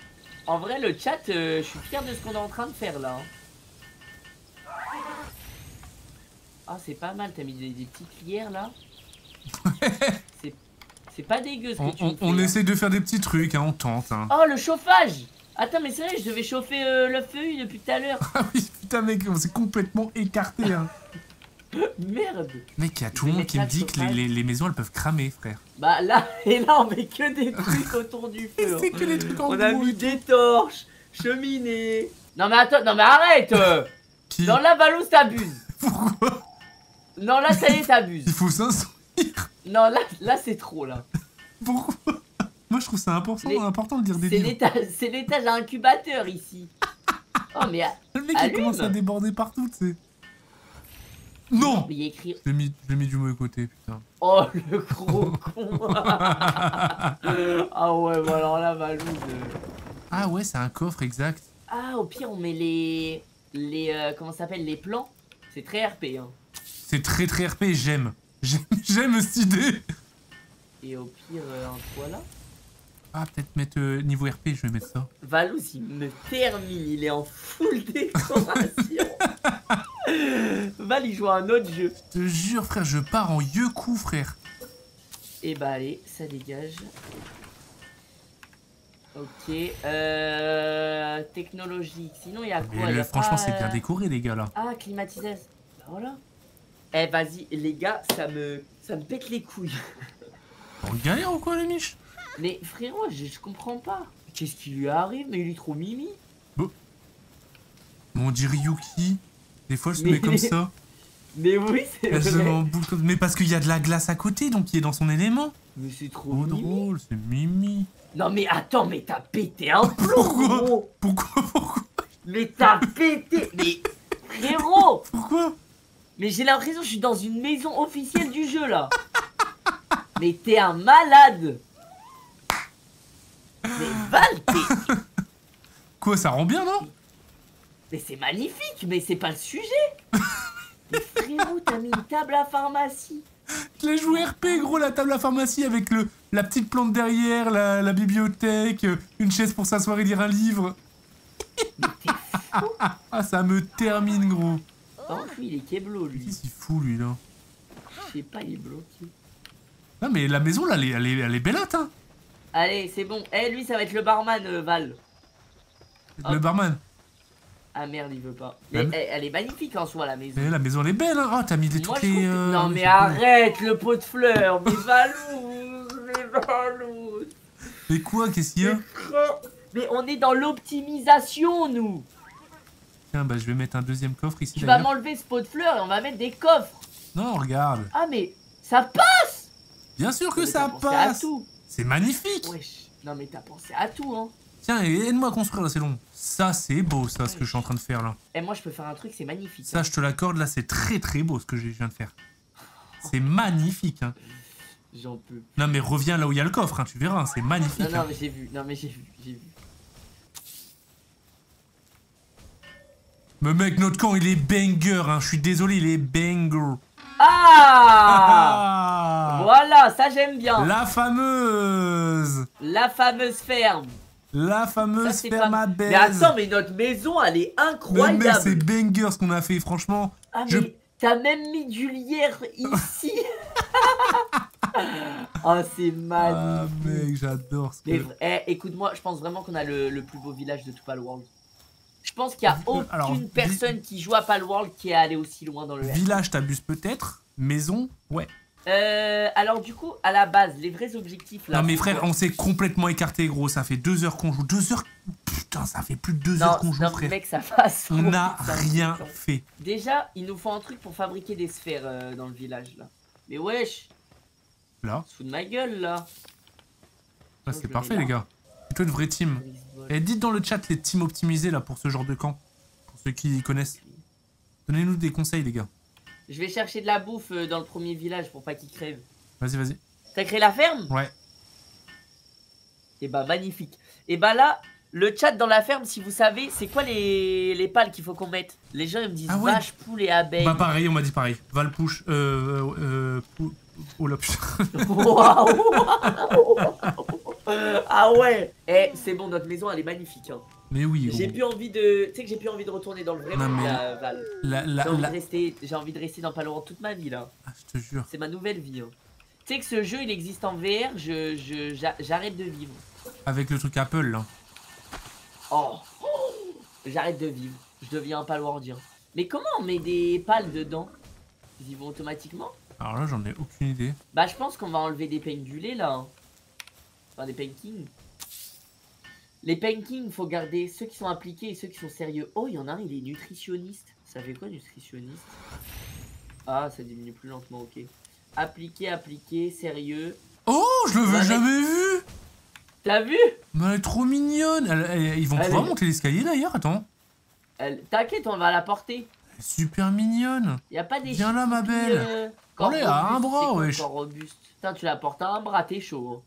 En vrai, le chat, euh, je suis fier de ce qu'on est en train de faire là. hein. Ah, c'est pas mal, t'as mis des, des petites cuillères là. C'est pas dégueu ce que On, tu on- fais, on là. essaie de faire des petits trucs, hein, on tente. Hein. Oh, le chauffage Attends, mais c'est vrai, je devais chauffer euh, le feu depuis tout à l'heure. Ah oui, putain mec, on s'est complètement écarté. Hein. Merde Mec, il y a tout le monde qui me dit que les, les- les maisons elles peuvent cramer, frère. Bah là, et là, on met que des trucs autour du feu. C'est hein. que les trucs en On a mis des torches, cheminée. Non mais attends, non mais arrête euh. Qui? Non là, Valous, t'abuses. Pourquoi? Non là, ça y est, t'abuses. Il faut 500 Non là, là c'est trop là. Pourquoi? Moi je trouve ça important, Les- important de dire des C'est l'étage, c'est l'étage à incubateur ici. Oh mais, ah, Le mec il commence à déborder partout, tu sais. Non écrit. L'ai mis, mis du mauvais côté, putain. Oh le gros con. ah ouais, bon alors là. Ah ouais, c'est un coffre exact. Ah au pire, on met les, les, euh, comment ça s'appelle, les plans. C'est très RP hein. C'est très très RP, j'aime. J'aime cette idée. Et au pire, euh, un toit là. Ah, peut-être mettre euh, niveau RP, je vais mettre ça. Valous, il me termine, il est en full décoration. Val, il joue à un autre jeu. Je te jure, frère, je pars en yeux coup, frère. Et bah allez, ça dégage. Ok, euh, technologique. Sinon, il y a quoi? Mais Y le- a franchement, pas, c'est bien euh, décoré, les gars, là. Ah, climatisation. Bah voilà. Eh, vas-y, les gars, ça me, ça me pète les couilles. On galère ou quoi, les miches? Mais frérot, je, je comprends pas. Qu'est-ce qui lui arrive? Mais il est trop mimi. Mais On dit Ryuki. Des fois, je se Mais- mets comme ça. Mais oui, c'est vrai. Mais parce qu'il y a de la glace à côté, donc il est dans son élément. Mais c'est trop Oh, mimi. drôle, c'est Mimi. Non mais attends, mais t'as pété un plomb, Pourquoi gros. Pourquoi Pourquoi? Mais t'as pété Mais frérot Pourquoi? Mais j'ai l'impression que je suis dans une maison officielle du jeu là. Mais t'es un malade. Mais Val, t'es... Quoi, ça rend bien, non? Mais c'est magnifique, mais c'est pas le sujet. Mais frérot, t'as mis une table à pharmacie. Je l'ai joué RP, gros, la table à pharmacie avec le, la petite plante derrière, la, la bibliothèque, une chaise pour s'asseoir et lire un livre. Ah, ça me termine, gros. Oh, lui, il est keblo, lui. Qu'est-ce qu'il fout, lui, là Je sais pas, il est bloqué. Non, mais la maison, là, elle est, elle est, elle est hein. Allez, c'est bon. Eh, lui, ça va être le barman, euh, Val. Le Hop. barman. Ah merde, il veut pas. Mais Même- elle, elle est magnifique en soi, la maison. Eh, la maison, elle est belle, hein. Oh, t'as mis des Moi, toutes je les... trouve que- euh, Non, mais arrête le pot de fleurs. Mais Valou, mais. Mais quoi, qu'est-ce qu'il y a Mais on est dans l'optimisation, nous. Tiens, bah, je vais mettre un deuxième coffre ici, Tu vas m'enlever ce pot de fleurs et on va mettre des coffres. Non, regarde. Ah, mais ça passe. Bien sûr que ça passe. C'est magnifique. Wesh. Non, mais t'as pensé à tout, hein. Tiens, aide-moi à construire, là, c'est long. Ça, c'est beau, ça, ce que je suis en train de faire, là. Et moi, je peux faire un truc, c'est magnifique. Ça, je te l'accorde, là, c'est très très beau ce que je viens de faire. C'est magnifique, hein. J'en peux. Non, mais reviens là où il y a le coffre, hein, tu verras, c'est magnifique. Non, non, hein. mais j'ai vu. Non, mais j'ai vu. J'ai vu. Mais mec, notre camp, il est banger, hein. Je suis désolé, il est banger. Ah Ah Voilà, ça j'aime bien. La fameuse La fameuse ferme. La fameuse ferme pas- à baise. Mais attends, mais notre maison, elle est Mais mec, incroyable. c'est banger ce qu'on a fait, franchement. Ah, je- mais t'as même mis du lierre ici. oh, c'est Ah, magnifique. mec, j'adore ce Mais que... eh, écoute-moi, je pense vraiment qu'on a le, le plus beau village de tout Palworld. Je pense qu'il y a aucune Alors, vi- personne qui joue à Palworld qui est allé aussi loin dans le. Village, t'abuses peut-être. Maison, ouais. Euh, alors du coup, à la base, les vrais objectifs là. non, mais frère, on s'est complètement écarté, gros. Ça fait deux heures qu'on joue. Deux heures Putain, ça fait plus de deux Non, heures qu'on joue, non, frère. mec, ça passe. On n'a rien fait. Déjà, il nous faut un truc pour fabriquer des sphères euh, dans le village là. Mais wesh, Là, sous de ma gueule là. je c'est parfait, les gars. C'est toi une vraie team. Et dites dans le chat les teams optimisés là pour ce genre de camp. Pour ceux qui connaissent. Donnez-nous des conseils, les gars. Je vais chercher de la bouffe euh, dans le premier village pour pas qu'il crève. Vas-y, vas-y. T'as créé la ferme? Ouais. Et bah magnifique. Et bah là, le chat dans la ferme, si vous savez, c'est quoi les, les pales qu'il faut qu'on mette? Les gens ils me disent Ah ouais. vache, poule et abeille. Bah pareil, on m'a dit pareil. Val push. Euh. Euh. pou- Oh là putain. Waouh Ah ouais Eh, c'est bon, notre maison, elle est magnifique. Hein. Mais oui, J'ai gros. plus envie de... Tu sais que j'ai plus envie de retourner dans le vrai monde, là, Val. J'ai envie, la- de rester... j'ai envie de rester dans Valorant toute ma vie, là. Ah, je te jure. C'est ma nouvelle vie. hein. Tu sais que ce jeu, il existe en VR, je, je, j'a- j'arrête de vivre. Avec le truc Apple, là. Oh, Oh J'arrête de vivre. Je deviens un palwardien. Mais comment on met des pales dedans? Ils y vont automatiquement? Alors là, j'en ai aucune idée. Bah, je pense qu'on va enlever des pendulés là. hein. Enfin, des pankings. Les pankings, faut garder ceux qui sont appliqués et ceux qui sont sérieux. Oh, il y en a un, il est nutritionniste. Ça fait quoi, nutritionniste? Ah, ça diminue plus lentement, ok. Appliqué, appliqué, sérieux. Oh, je l'avais jamais vu T'as vu? Mais elle est trop mignonne elle- elle- Ils vont pouvoir est- monter l'escalier, d'ailleurs Attends. T'inquiète, on va la porter. Elle est super mignonne Y a pas des Viens là, ma belle. euh, Allez, à un bras, wesh. Putain, tu la portes à un bras, t'es chaud.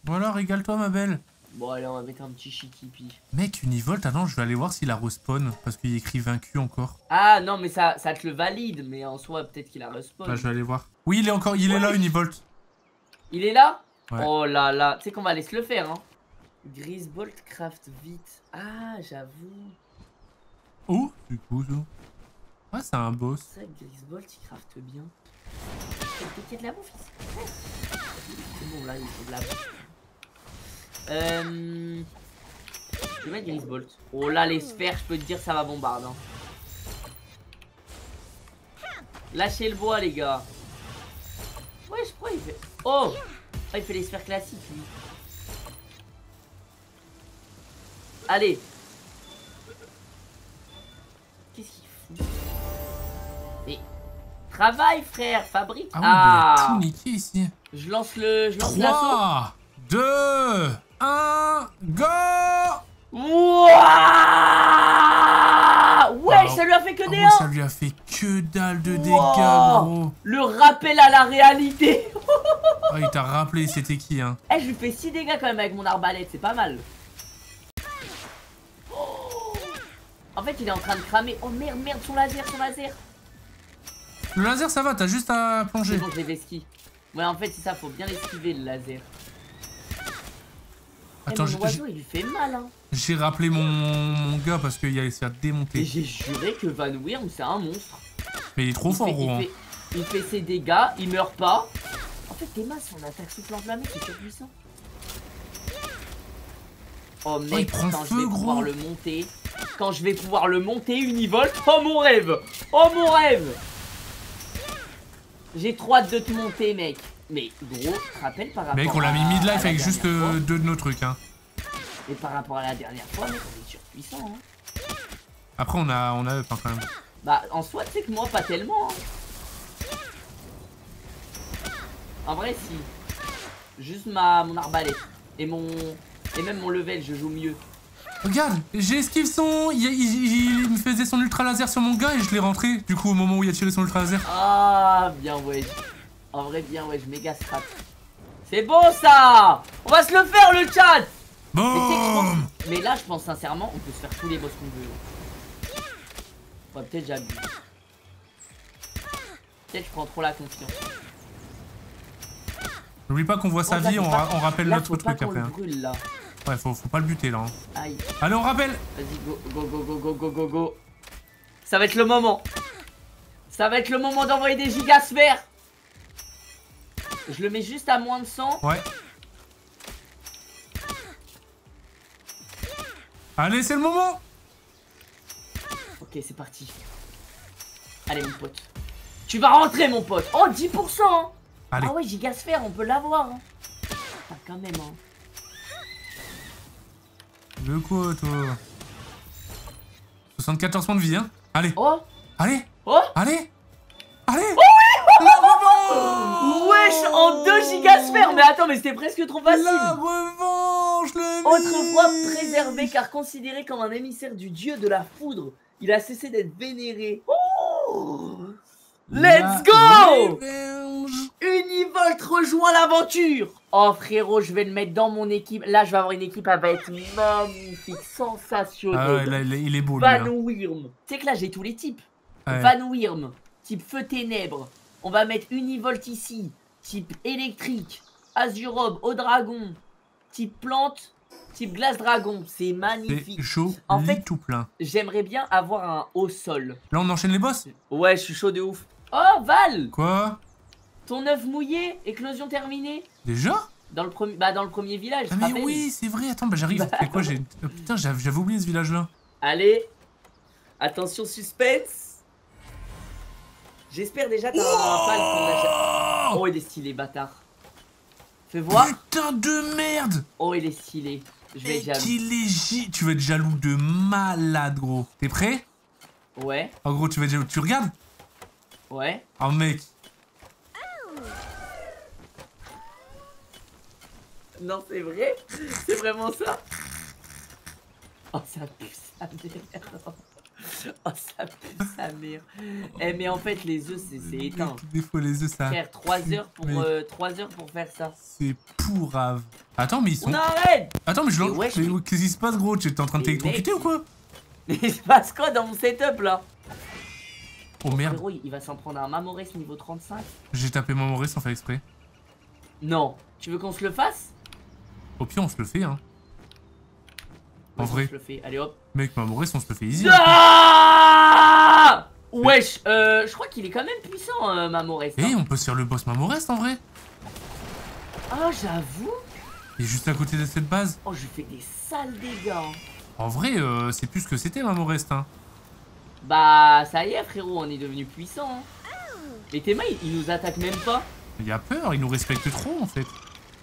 Hein. Voilà, régale-toi, ma belle. Bon, allez, on va mettre un petit chikipi. Mec, Univolt, attends, je vais aller voir s'il a respawn. Parce qu'il écrit vaincu encore. Ah non, mais ça, ça te le valide, mais en soi, peut-être qu'il a respawn. Là, je vais aller voir. Oui, il est encore, il est là. Univolt. Il est là Ouais. Oh là là, tu sais qu'on va aller se le faire, hein. Grisbolt craft vite. Ah, j'avoue. Oh, du coup, ça? Ouais, c'est un boss. C'est vrai que Grisbolt, il crafte bien. T'inquiète de la bouffe ici. C'est bon, là, il faut de la bouffe. Euh... Je vais mettre Grisbolt. Oh là, les sphères, je peux te dire, ça va bombarder. hein. Lâchez le bois, les gars. Ouais, je crois il fait... Oh Ah, il fait les sphères classiques, lui. Allez. Qu'est-ce qu'il fout Mais... Travaille, frère, fabrique. Ah oui, mais il a Ah, tout niqué ici? Je lance le... Je lance l'assaut. 3, 2, 1, go Wouah Ouais, Alors, ça lui a fait que Oh, des 1 ça lui a fait que dalle de dégâts, Wow. gros. Le rappel à la réalité Oh, il t'a rappelé c'était qui, hein? Eh, je lui fais 6 dégâts quand même avec mon arbalète, c'est pas mal. Oh. En fait, il est en train de cramer. Oh merde, merde, son laser, son laser. Le laser, ça va, t'as juste à C'est plonger. bon, je. Ouais, en fait, c'est ça, faut bien l'esquiver le laser. Attends, eh, oiseau, il lui fait mal, hein. j'ai rappelé mon, mon gars parce qu'il allait se faire Et démonter. j'ai juré que Van Wyrm, c'est un monstre. Mais il est trop il fort, fait, gros. il, hein. fait, il fait ses dégâts, il meurt pas. En fait, t'es masse, on attaque souffle enflammé, c'est surpuissant. Oh il mec, prend quand je vais gros. pouvoir le monter, quand je vais pouvoir le monter univolt, oh mon rêve, oh mon rêve. J'ai trop hâte de te monter, mec. Mais gros, tu te rappelles par rapport Mec, on l'a mis mid-life avec juste euh, deux de nos trucs, hein. Et par rapport à la dernière fois, mec, on est surpuissant. Hein. Après, on a, on a up, hein, quand même. Bah, en soi, tu sais que moi, pas tellement. hein. En vrai, si. Juste ma, mon arbalète. Et mon. Et même mon level, je joue mieux. Regarde, j'ai esquivé son. Il, il- il me faisait son ultra laser sur mon gars et je l'ai rentré. Du coup, au moment où il a tiré son ultra laser. Ah, bien, ouais. En vrai, bien, ouais, je méga strat. C'est bon, ça On va se le faire, le chat Mais, là, je pense sincèrement, on peut se faire tous les boss qu'on veut. Ouais, peut-être j'abuse. Peut-être je prends trop la confiance. N'oublie pas qu'on voit sa vie, on, ra- on rappelle Là, notre truc après. hein. brûle, là. Ouais, faut, faut pas le buter là. hein. Aïe. Allez, on rappelle Vas-y, go, go, go, go, go, go, go, go. Ça va être le moment. Ça va être le moment d'envoyer des gigasphères. Je le mets juste à moins de 100. Ouais. Allez, c'est le moment Ok, c'est parti. Allez, mon pote. Tu vas rentrer, mon pote. Oh, 10%. hein. Allez. Ah ouais, gigasphère, on peut l'avoir. Hein. Ah, quand même. Hein. De quoi, toi 74 points de vie, hein Allez, Oh, allez, oh. allez Allez Wesh, en 2 gigasphères. Mais attends, mais c'était presque trop facile. La revanche, le Autrefois préservé car considéré comme un émissaire du dieu de la foudre, il a cessé d'être vénéré. Oh Let's go. Univolt rejoint l'aventure Oh frérot, je vais le mettre dans mon équipe. Là, je vais avoir une équipe, elle va être magnifique, Ah ouais, sensationnelle. là, il est- beau, lui. Van hein. Wyrm. Tu sais que là, j'ai tous les types. Ouais. Van Wyrm, type feu ténèbres. On va mettre Univolt ici. type électrique, azurobe, au dragon, type plante, type glace dragon. C'est magnifique. chaud, En fait- tout plein. J'aimerais bien avoir un haut sol. Là, on enchaîne les boss? Ouais, je suis chaud de ouf. Oh, Val Quoi? Ton œuf mouillé, éclosion terminée. Déjà? Dans le, premier, bah, dans le premier village, Ah mais oui, c'est vrai, attends, bah j'arrive. Bah, quoi, j'ai... oh, putain, j'avais oublié ce village-là. Allez, attention suspense. J'espère déjà t'as un pal qu'on a... Oh Oh, il est stylé, bâtard. Fais voir. Putain de merde Oh, il est stylé. Je vais être jaloux. Tu vas être jaloux de malade, gros. T'es prêt Ouais, En gros, tu vas être jaloux. Tu regardes ouais. Oh mec. Non, c'est vrai C'est vraiment ça Oh, ça pue sa mère. Oh, ça pue sa mère. Eh, mais en fait, les œufs, c'est éteint. Des fois, les œufs, ça... Frère, 3 heures pour, Mais- euh, 3 heures pour faire ça. C'est pourrave. Attends, mais ils sont... On arrête Attends, mais je mais mais- Qu'est-ce qui se passe, gros? Tu es en train de t'électrocuter ou quoi? Mais il se passe quoi dans mon setup là? Oh merde, Frérot, il va s'en prendre un Mamores niveau 35 j'ai tapé Maurice sans faire exprès. Non. Tu veux qu'on se le fasse? Au pire, on se le fait, hein. En vrai. Je le fais. Allez hop. Mec, ma Maurice, on se le fait easy. hein. Ah Wesh, euh, je crois qu'il est quand même puissant, euh, Mamores. Eh, hein. on peut se faire le boss Mamorest en vrai Ah, j'avoue. Il est juste à côté de cette base. Oh, je fais des sales dégâts. hein. En vrai, euh, c'est plus ce que c'était Mamorest, hein. Bah, ça y est, frérot, on est devenu puissant. hein. Mais Théma, il, il nous attaque même pas. Il a peur, il nous respecte trop en fait.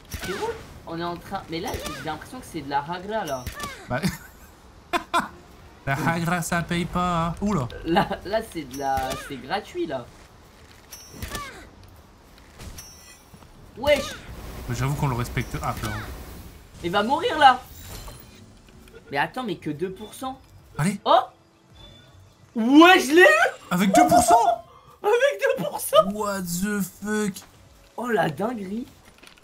Frérot, on est en train. Mais là, j'ai l'impression que c'est de la ragra là. Bah... La hagra, ça paye pas. hein. Oula. Là, là c'est de la. C'est gratuit là. Wesh, J'avoue qu'on le respecte à plein. il va mourir là. Mais attends, mais que 2%. Allez, Oh Ouais, je l'ai eu avec 2% Avec 2% What the fuck Oh la dinguerie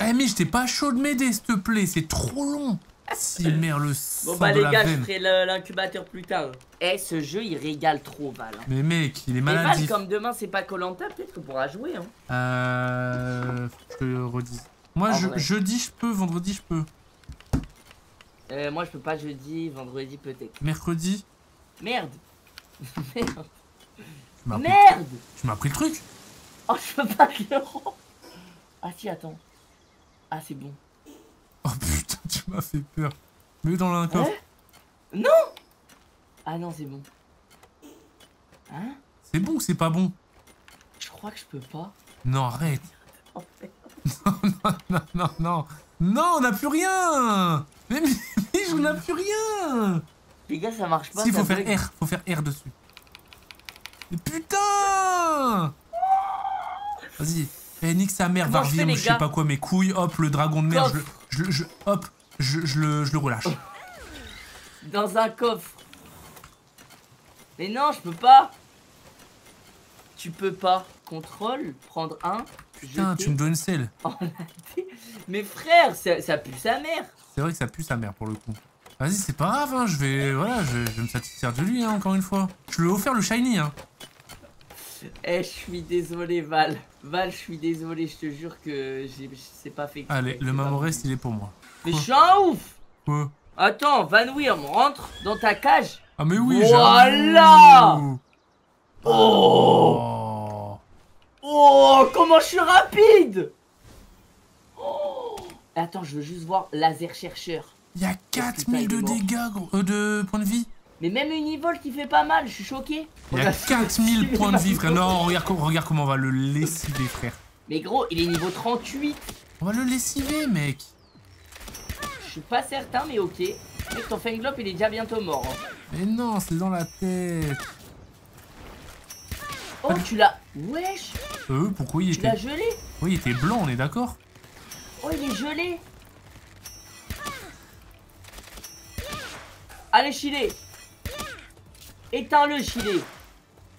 Eh mais je t'ai pas chaud de m'aider s'il te plaît, c'est trop long. Si merde le sang Bon bah de les la gars, je ferai l'incubateur plus tard. Eh, ce jeu il régale trop Val. hein. Mais mec, il est Val, maladif. comme demain c'est pas Colanta, peut-être qu'on pourra jouer. Hein. Euh... Faut que je le redise. Moi, je- jeudi, je peux, vendredi, je peux. Euh, moi je peux pas jeudi, vendredi peut-être. Mercredi, Merde Merde tu m'as appris, Merde tu m'as appris le truc Oh je peux pas le rendre. Ah si attends. Ah c'est bon. Oh putain, tu m'as fait peur. Mets dans un coffre. Non Ah non c'est bon. Hein? C'est bon ou c'est pas bon? Je crois que je peux pas. Non, arrête. En fait. Non, non, non. Non, on n'a plus rien Mais Mich, on n'a plus rien Les gars ça marche pas. Si, faut faire bug. R, faut faire R dessus. Mais putain Vas-y. Eh, nique sa mère, va je sais pas quoi, mes couilles, hop, le dragon de mer, je, Coffre. le- je, le- je, hop, je, je le, je le relâche. Dans un coffre. Mais non, je peux pas. Tu peux pas. Contrôle, prendre un. Putain, tu me donnes celle. Mais frère, ça, ça pue sa mère. C'est vrai que ça pue sa mère pour le coup. Vas-y, c'est pas grave, hein, je vais, voilà, je, je vais me satisfaire de lui, hein, encore une fois. Je lui ai offert le shiny, hein. Eh, je suis désolé, Val. Val, je suis désolé, je te jure que sais pas fait. exprès, Allez, c'est le possible. il est pour moi. Mais je suis un ouf. Quoi Attends, Van Wyrm, rentre dans ta cage. Ah mais oui, Voilà. Oh Oh Oh, comment je suis rapide Oh Attends, je veux juste voir laser chercheur. Il y a putain, 4000 il de dégâts, gros, euh, de points de vie. Mais même Univolt qui fait pas mal, je suis choqué. Il a a 4000 suivi points de vie, frère. Non, regarde, co- regarde comment on va le lessiver, frère. Mais gros, il est niveau 38. On va le lessiver, mec. Je suis pas certain, mais ok. Mec, ton Fenglop, il est déjà bientôt mort. hein. Mais non, c'est dans la tête. Oh, tu l'as. Wesh, Euh, pourquoi il tu l'as était... gelé. Oui, il était blanc, on est d'accord Oh, il est gelé. Allez, Chilé. Éteins-le, Chilé.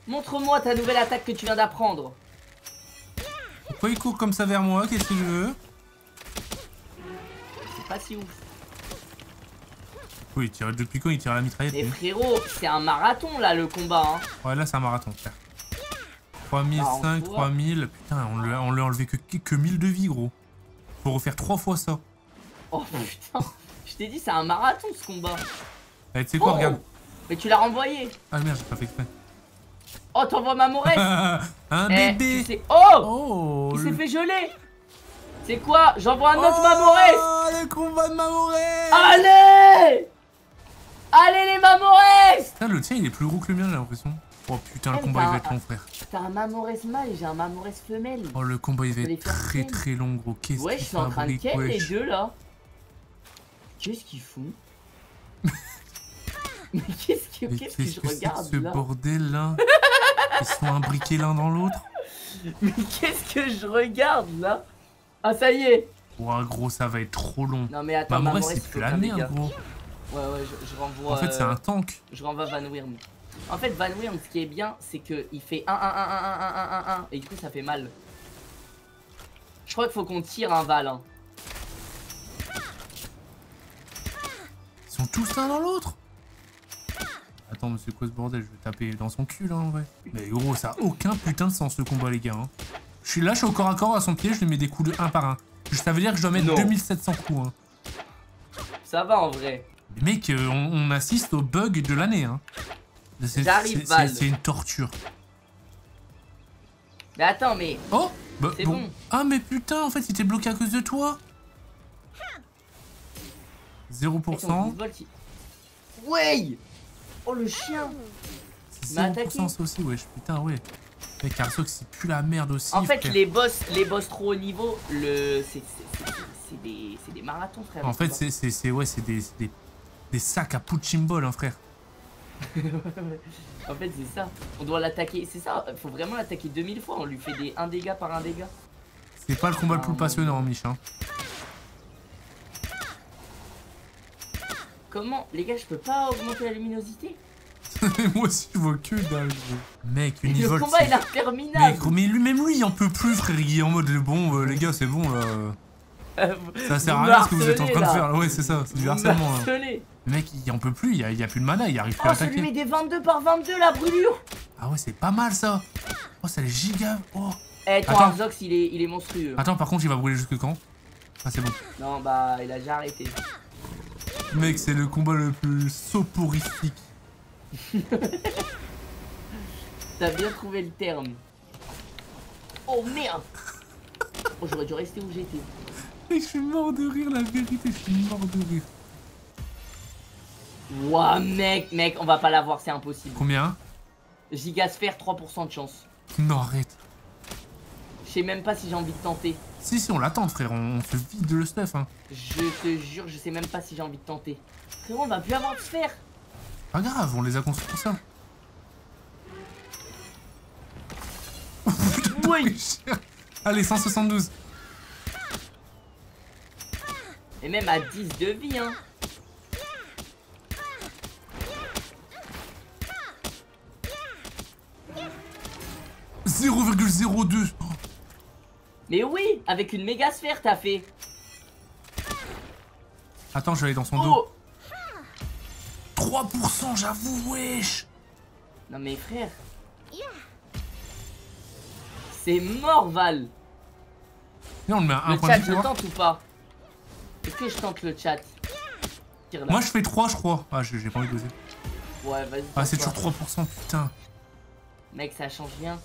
Montre-moi ta nouvelle attaque que tu viens d'apprendre. Pourquoi il court comme ça vers moi? Qu'est-ce que je veux? C'est pas si ouf. Oui, il tire... depuis quand il tire à la mitraillette Mais frérot, c'est un marathon là le combat. Hein. Ouais, là, c'est un marathon, frère. 3005, Ah, en soi. 3000. Putain, on lui a, on lui a enlevé que, que 1000 de vie, gros. Faut refaire trois fois ça. Oh putain, je t'ai dit, c'est un marathon ce combat. Eh, tu sais quoi, Oh regarde. Mais tu l'as renvoyé. Ah merde, j'ai pas fait exprès. Oh, t'envoies ma un Eh, bébé tu sais- Oh Oh Il s'est le- fait geler C'est quoi J'envoie un autre Oh, Mamorès le combat de Mamorès Allez Allez les Mamorès Putain, le tien, il est plus gros que le mien, j'ai l'impression. Oh putain, le Eh, combat, il va être long, frère. T'as un Mamorès mâle et j'ai un Mamorès femelle. Oh, le combat, il va être très très long, gros. Qu'est-ce ouais, je suis en train de ken les deux là. Qu'est-ce qu'ils font? Mais qu'est-ce que, que je regarde ce là bordel là? Ils sont imbriqués l'un dans l'autre? Mais qu'est-ce que je regarde là? Ah ça y est Ouah gros ça va être trop long. Non mais attends, Mamorès, c'est plus la merde gros. Ouais ouais, je, je renvoie... En fait c'est euh, un tank. Je renvoie Van Wyrm. En fait, Van Wyrm, ce qui est bien, c'est qu'il fait 1, 1, 1, 1, 1, 1, 1, 1, et du coup, ça fait mal. Je crois qu'il faut qu'on tire un Val. Hein. Ils sont tous l'un dans l'autre? Attends mais c'est quoi ce bordel? Je vais taper dans son cul là en vrai. Mais gros ça a aucun putain de sens ce combat les gars. hein. Je suis là, je suis au corps à corps à son pied, je lui mets des coups de 1 par 1. Ça veut dire que je dois mettre Non. 2700 coups. Hein. Ça va en vrai. Mais mec, euh, on, on assiste au bug de l'année. Hein. C'est- une torture. Mais attends, mais. Oh bah, bon. Ah mais putain, en fait, il était bloqué à cause de toi. 0%. Ouais Oh le chien C'est m'a 0% attaqué. aussi, wesh. Putain, ouais. Mec, Arsox, c'est plus la merde aussi. En fait, frère. les boss, les boss trop haut niveau, le. C'est des, c'est des marathons, frère. En fait, c'est ouais, c'est des, des, des sacs à Puchimbol, hein, frère. En fait, c'est ça. On doit l'attaquer. C'est ça, faut vraiment l'attaquer 2000 fois. On lui fait des 1 dégât par 1 dégât. C'est pas le combat le Ah, plus mon passionnant, Mich. Hein. Comment Les gars, je peux pas augmenter la luminosité Moi aussi, je vois que dalle. Mec, Le Univolt. combat est interminable Mec, mais lui, même lui, il en peut plus, frère. Il est en mode bon, euh, les gars, c'est bon là. Ça sert à rien ce que vous êtes en train de faire. Ouais, c'est ça, c'est du harcèlement. là. Le mec, il en peut plus, il y a, il y a plus de mana, il arrive plus Oh, à ça lui attaquer. met des 22 par 22 la brûlure Ah ouais, c'est pas mal ça. Oh, ça les giga. Oh. Eh, ton Attends. Arzox il est, il est monstrueux. Attends, par contre, il va brûler jusque quand? Ah, c'est bon. Non, bah, il a déjà arrêté. Mec, c'est le combat le plus soporifique. T'as bien trouvé le terme. Oh merde Oh, j'aurais dû rester où j'étais. Mec, je suis mort de rire, la vérité, je suis mort de rire. Ouah, mec, mec, on va pas l'avoir, c'est impossible. Combien? Gigasphère, 3% de chance. Non, arrête. Je sais même pas si j'ai envie de tenter. Si, si, on l'attend, frère, on, on se vide le stuff, hein. Je te jure, je sais même pas si j'ai envie de tenter. Frérot, on va plus avoir de sphère. Pas grave, on les a construits pour ça. Oui. Allez, 172. Et même à 10 de vie, hein. « 0,02 Oh, Mais oui, avec une méga sphère, t'as fait. Attends, je vais aller dans son dos. Oh 3%, j'avoue, wesh Non mais frère. C'est mort, Val. Viens, on le met à un Le point chat, de je tente ou pas? Est-ce que je tente le chat? Tire. Moi, je fais 3, je crois. Ah, j'ai pas envie de doser. Ouais, vas-y. Ah, c'est toujours 3%, putain. Mec, ça change rien.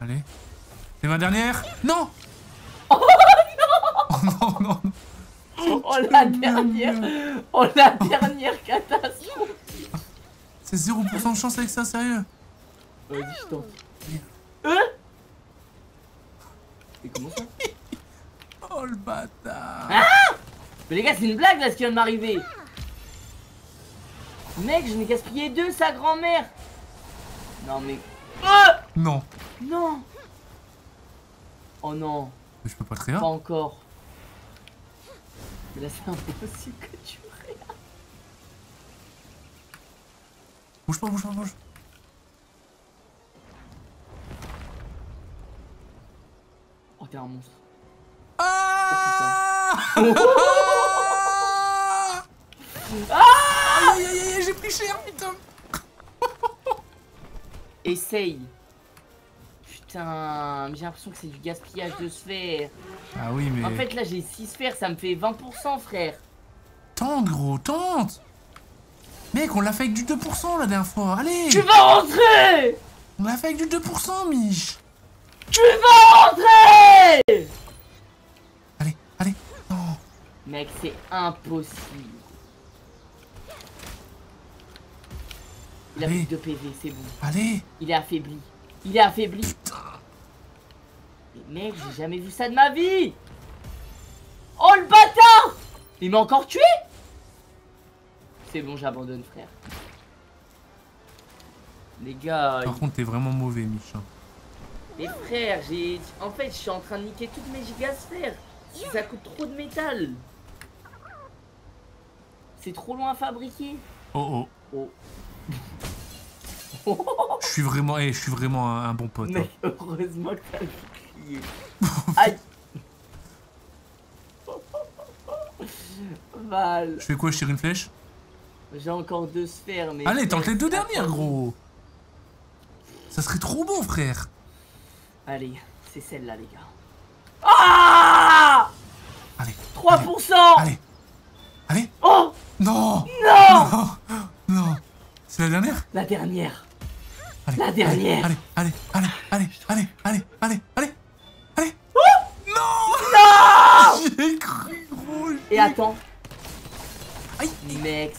Allez. C'est ma dernière? Non! Oh Oh non. Oh la dernière. Oh la dernière catastrophe. C'est 0% de chance avec ça, sérieux? Vas-y, je tente. Hein Et comment ça? Oh le bâtard. Mais les gars, c'est une blague là ce qui vient de m'arriver. Mec, je n'ai gaspillé deux, sa grand-mère Non mais... Ah Non. non Oh non, Mais je peux pas te pas encore. Mais là c'est impossible que tu rires. Bouge pas, bouge pas, bouge. Oh t'es un monstre. Ah Oh Aïe aïe aïe aïe, j'ai pris cher, putain Essaye. Putain, j'ai l'impression que c'est du gaspillage de sphères. Ah oui, mais... En fait, là, j'ai 6 sphères, ça me fait 20%, frère. Tente, gros, tente Mec, on l'a fait avec du 2% la dernière fois, allez Tu vas rentrer On l'a fait avec du 2%, Mich Tu vas rentrer Allez, allez, non Mec, c'est impossible. Il a Allez. plus de PV, c'est bon. Allez Il est affaibli. Il est affaibli. Mais mec, j'ai jamais vu ça de ma vie Oh le bâtard Il m'a encore tué C'est bon, j'abandonne, frère. Les gars, Par contre, t'es vraiment mauvais, Mich. hein. les frères, j'ai... En fait, je suis en train de niquer toutes mes gigasphères. Ça coûte trop de métal. C'est trop loin à fabriquer. Oh, Oh. oh, je suis vraiment, eh, je suis vraiment un, un bon pote. hein. Mec, heureusement que t'as le bouclier. Aïe. Mal. Je fais quoi, je tire une flèche? J'ai encore deux sphères, mais... Allez, tente les deux dernières, gros. Ça serait trop bon, frère. Allez, c'est celle-là, les gars. Ah! Allez, 3% allez. Allez. Oh! Non. Non! Non. Non. C'est la dernière? La dernière. Allez, La dernière. Allez, allez, allez, allez, allez, allez, allez, allez, allez Oh Non Non J'ai cru, gros Et attends. Aïe. Mec,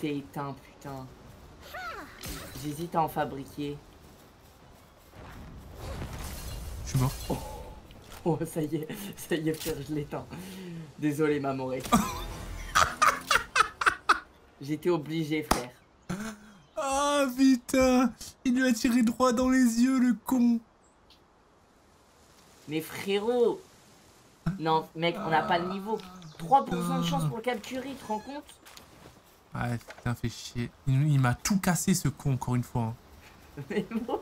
c'est éteint, putain. J'hésite à en fabriquer. Je suis mort. Oh, ça y est, ça y est, frère, je l'éteins. Désolé, Mamoré. J'étais obligé, frère. Ah putain Il lui a tiré droit dans les yeux, le con Mais frérot Non, mec, on n'a pas le niveau. 3% de chance pour le capturer, tu te rends compte? Ouais, putain, fait chier. Il, il m'a tout cassé, ce con, encore une fois. hein. Mais ouais.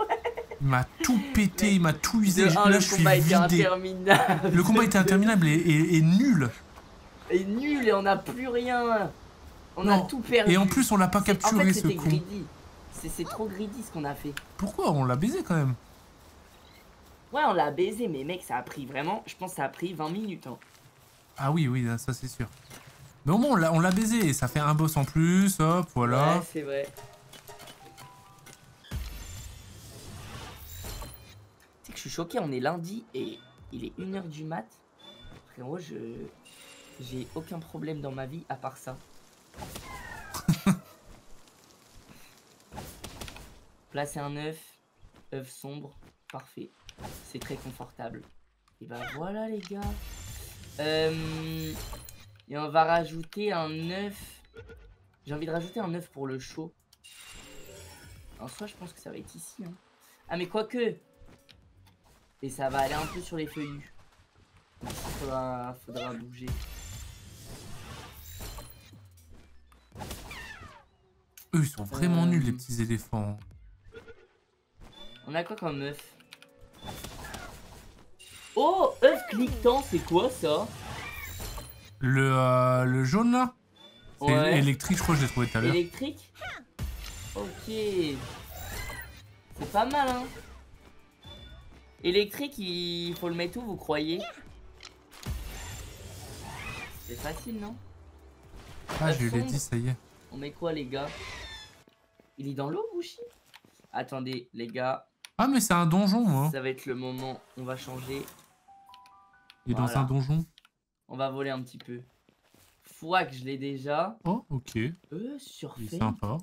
Il m'a tout pété, il m'a tout usé. Un, Là, le je suis combat était vidé. interminable. Le combat était interminable et, et- et nul. Et nul et on n'a plus rien. On a tout perdu. Et en plus, on l'a pas en capturé, fait, ce con. greedy. C'est trop greedy ce qu'on a fait. Pourquoi On l'a baisé, quand même. Ouais, on l'a baisé, mais mec, ça a pris vraiment. Je pense que ça a pris 20 minutes. hein. Ah oui, oui, ça, c'est sûr. Mais au moins, on l'a- on l'a baisé. Ça fait un boss en plus, hop, voilà. Ouais, c'est vrai. Tu sais que je suis choqué, on est lundi et il est 1h du mat. Frérot, je. J'ai aucun problème dans ma vie à part ça. Placer un œuf, œuf sombre, parfait. C'est très confortable. Et bah voilà les gars. Euh, et on va rajouter un œuf. J'ai envie de rajouter un œuf pour le chaud. En soi, je pense que ça va être ici. hein. Ah, mais quoique. Et ça va aller un peu sur les feuillus. Faudra, faudra bouger. Eux, ils sont vraiment nuls, les petits éléphants. On a quoi comme œuf? Oh, œuf cliquetant, c'est quoi ça? Le, euh, le jaune, là? C'est Ouais. électrique, je crois que je l'ai trouvé tout à l'heure. Électrique? Ok. C'est pas mal, hein. Électrique, il faut le mettre où, vous croyez? C'est facile, non? Ah, je lui ai dit, ça y est. On met quoi, les gars? Il est dans l'eau, Bushi Attendez, les gars, Ah, mais c'est un donjon, moi. ça va être le moment. On va changer. Il est dans un donjon. On va voler un petit peu. Fouac, je l'ai déjà. Oh, ok. Il Euh, est surfait. sympa.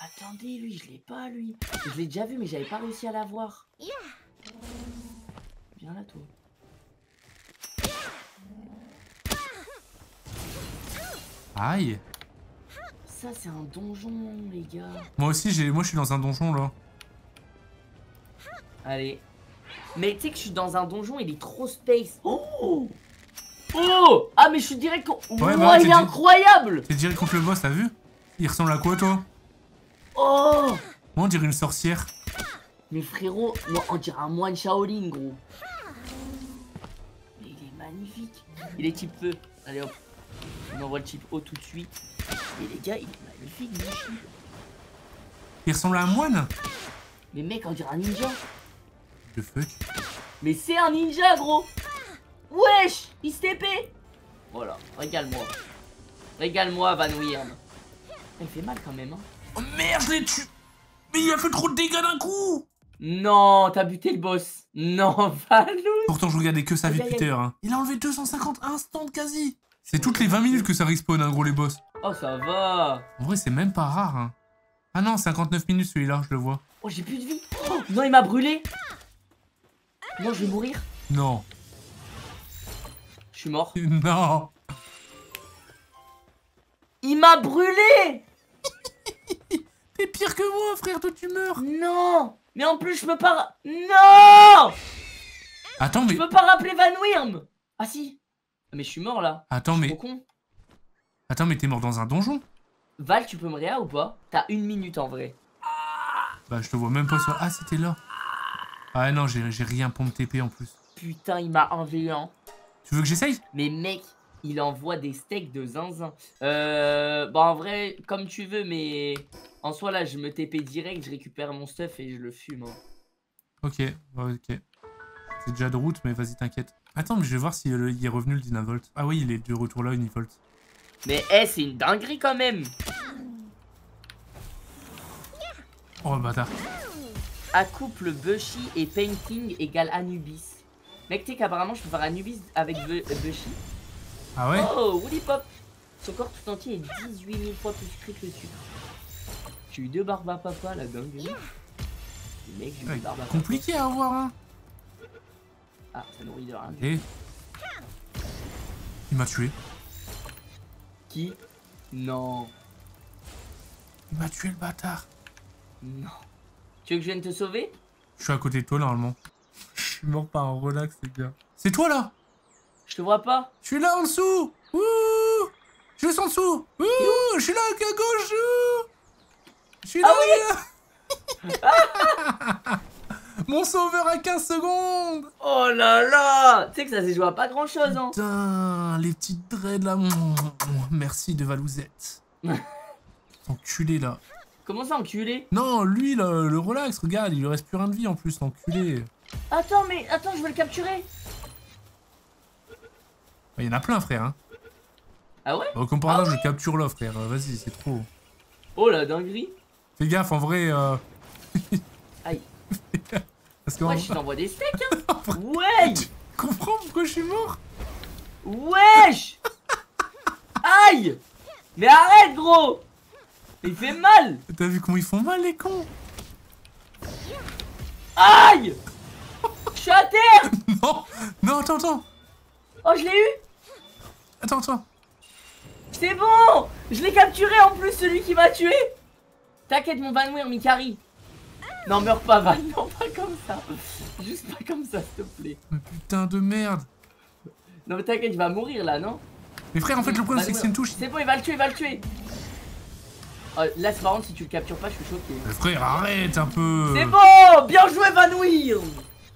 Attendez, lui, je l'ai pas, lui. Je l'ai déjà vu, mais j'avais pas réussi à l'avoir. Viens là, toi. Aïe. Ça, c'est un donjon, les gars. Moi aussi, j'ai, moi, je suis dans un donjon, là. Allez. Mais tu sais que je suis dans un donjon, il est trop space. Oh Oh Ah, mais je suis direct... con- Ouais, bah, il est incroyable T'es direct contre le boss, t'as vu? Il ressemble à quoi, toi? Oh Moi, on dirait une sorcière. Mais frérot, moi, on dirait un moine Shaolin, gros. Mais il est magnifique. Il est type feu. Allez hop. On envoie le type eau tout de suite. Mais les gars, il est magnifique. Il ressemble à un moine? Mais mec, on dirait un ninja. The fuck? Mais c'est un ninja, gros Wesh Il se TP Voilà, régale-moi. Régale-moi, Van Weird. Il fait mal quand même, hein. Oh merde, je l'ai tué Mais il a fait trop de dégâts d'un coup Non, t'as buté le boss. Non, Valou. Pourtant, je regardais que sa vie l'heure, hein. Il a enlevé 250 instant quasi C'est toutes les 20 minutes que ça respawn, hein, gros, les boss. Oh, ça va. En vrai, c'est même pas rare, hein. Ah non, 59 minutes celui-là, je le vois. Oh, j'ai plus de vie. Oh, non, il m'a brûlé. Non, je vais mourir. Non. Je suis mort. Non Il m'a brûlé T'es pire que moi, frère, toi tu meurs Non Mais en plus, je peux pas... Non Attends, mais... Je peux pas rappeler Van Wyrm Ah si Ah, Mais je suis mort, là. Attends, Trop mais... con. Attends, mais t'es mort dans un donjon Val, tu peux me réa ou pas? T'as une minute en vrai. Bah, je te vois même pas sur... Ah, c'était là. Ah non, j'ai rien pour me TP en plus. Putain, il m'a 1v1. Tu veux que j'essaye? Mais mec, il envoie des steaks de zinzin. Euh... Bon, en vrai, comme tu veux, mais... En soi, là, je me TP direct, je récupère mon stuff et je le fume. hein. Ok, ok. C'est déjà de route, mais vas-y, t'inquiète. Attends, mais je vais voir s'il est revenu le Dynavolt. Ah oui, il est de retour là, Univolt. Mais, eh, c'est une dinguerie quand même Oh, le bâtard. Accouple Bushy et Painting égale Anubis. Mec, tu sais qu'apparemment, je peux faire Anubis avec Bu- Bushy. Ah ouais Oh, Woolly Pop Son corps tout entier est 18 000 fois plus sucré que le sucre. J'ai eu deux barbes à papa, la dinguerie. Mec, j'ai eu Ouais, deux barbes à papa. Compliqué à avoir, hein Ah, ça nourrit de rien. Et... Il m'a tué. Qui? Non. Il m'a tué, le bâtard. Non. Tu veux que je vienne te sauver? Je suis à côté de toi, normalement. Je suis mort par un relax, les gars. C'est toi, là! Je te vois pas. Je suis là, en dessous! Ouh! Je suis en dessous! Ouh! Je suis là, à gauche! Ouh Je suis là, les gars! Mon sauveur à 15 secondes! Oh là là! Tu sais que ça s'est joué à pas grand chose, hein. Putain, les petites dreads, là. Merci de Valouzette. Enculé, là. Comment ça, enculé? Non, lui, là, le relax, regarde, il lui reste plus rien de vie, en plus, l'enculé. Attends, mais attends, je vais le capturer Il y en a plein, frère, hein. Ah ouais? Bon, comme par hasard, je capture là, frère. Vas-y, c'est trop. Oh la dinguerie Fais gaffe, en vrai. Euh... Aïe. Parce que Ouais, en- je t'envoie des steaks, hein Ouais tu comprends pourquoi je suis mort? Wesh Aïe Mais arrête, gros Il fait mal. T'as vu comment ils font mal, les cons Aïe Je suis à terre. Non Non, attends, attends. Oh, je l'ai eu. Attends, attends. C'est bon. Je l'ai capturé en plus, celui qui m'a tué. T'inquiète, mon Van Mikari. Non, meurs pas, Van, non, pas comme ça. Juste pas comme ça, s'il te plaît. Mais putain de merde. Non, mais t'inquiète, il va mourir, là, non Mais frère, en fait, le problème, c'est que c'est une touche. C'est bon, il va le tuer, il va le tuer Oh, Là, c'est par contre, si tu le captures pas, je suis choqué. Mais frère, arrête un peu. C'est bon Bien joué, Van Weir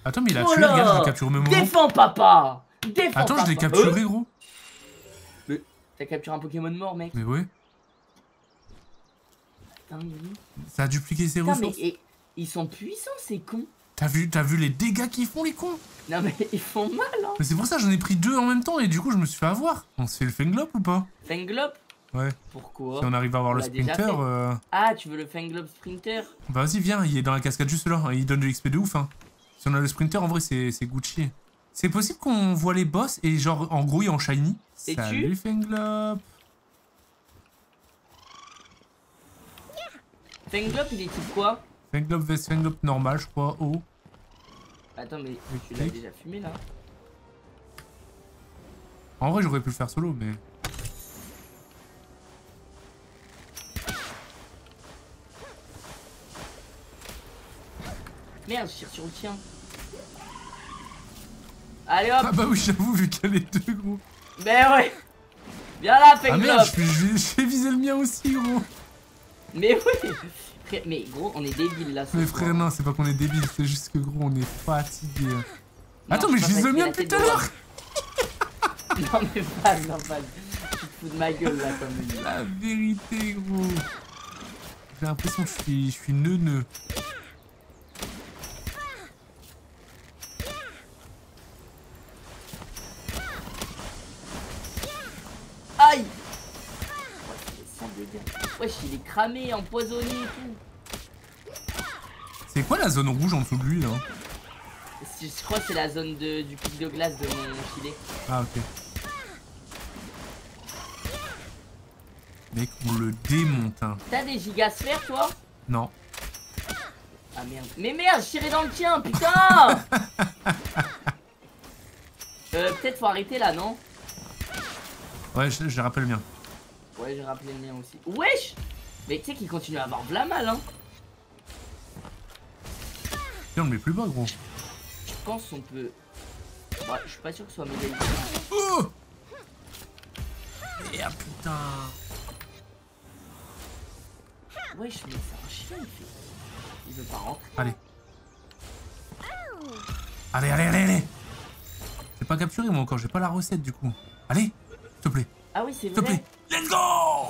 Attends, mais il a Oh tué, là regarde, je l'ai capturé au même moment. Défends, papa. Défends, Attends, je l'ai capturé, gros. Euh T'as capturé un Pokémon mort, mec. Mais ouais, ça a dupliqué ses mais ressources. et- ils sont puissants, ces cons. T'as vu, t'as vu les dégâts qu'ils font, les cons? Non, mais ils font mal, hein. Mais c'est pour ça j'en ai pris deux en même temps et du coup, je me suis fait avoir. On se fait le Fenglop ou pas? Fenglop? Ouais. Pourquoi Si on arrive à avoir On le Sprinter, euh... Ah, tu veux le Fenglop Sprinter? Bah vas-y, viens, il est dans la cascade juste là. Il donne de l'XP de ouf, hein. Si on a le Sprinter, en vrai, c'est Gucci. C'est possible qu'on voit les boss et genre, en gros, il est en shiny? Et tu Salut, Fenglop Fenglop, il est type quoi? Fenglop vs Fenglop normal, je crois. Oh. Attends, mais tu l'as déjà fumé, là? En vrai, j'aurais pu le faire solo, mais... Merde, je tire sur le tien. Allez, hop Ah bah oui, j'avoue, vu qu'il y a les deux, gros. Ben ouais Viens là, Ah Fenglop merde, je vais- je vais viser le mien aussi, gros. Mais oui Frère, Mais gros, on est débiles, là, Mais frère, non, c'est pas qu'on est débile, c'est juste que, gros, on est fatigué. Non, Attends, mais je vise le mien depuis tout à l'heure. Non, mais pas, non, pas. Tu te fous de ma gueule là comme une... La vérité, gros. J'ai l'impression que je suis, je suis neuneux. Aïe Wesh, il est cramé, empoisonné et tout. C'est quoi la zone rouge en dessous de lui, là Je crois que c'est la zone de, du pic de glace de mon filet. Ah, ok. Mec, on le démonte, hein. T'as des gigasphères, toi Non. Ah merde. Mais merde, je tirais dans le tien, putain Euh, peut-être faut arrêter là, non Ouais, je, je rappelle bien. Ouais, j'ai rappelé le mien aussi. Wesh Mais tu sais qu'il continue à avoir la mal, hein Tiens, on le met plus bas, gros. Je pense qu'on peut... Ouais, je suis pas sûr que ce soit méga Oh Merde, putain Wesh, mais c'est un chien, il fait... Il veut pas rentrer. Allez. Allez, allez, allez, allez C'est pas capturé, moi, encore. J'ai pas la recette, du coup. Allez, s'il te plaît. Ah oui, c'est S'il te vrai. plaît. Let's go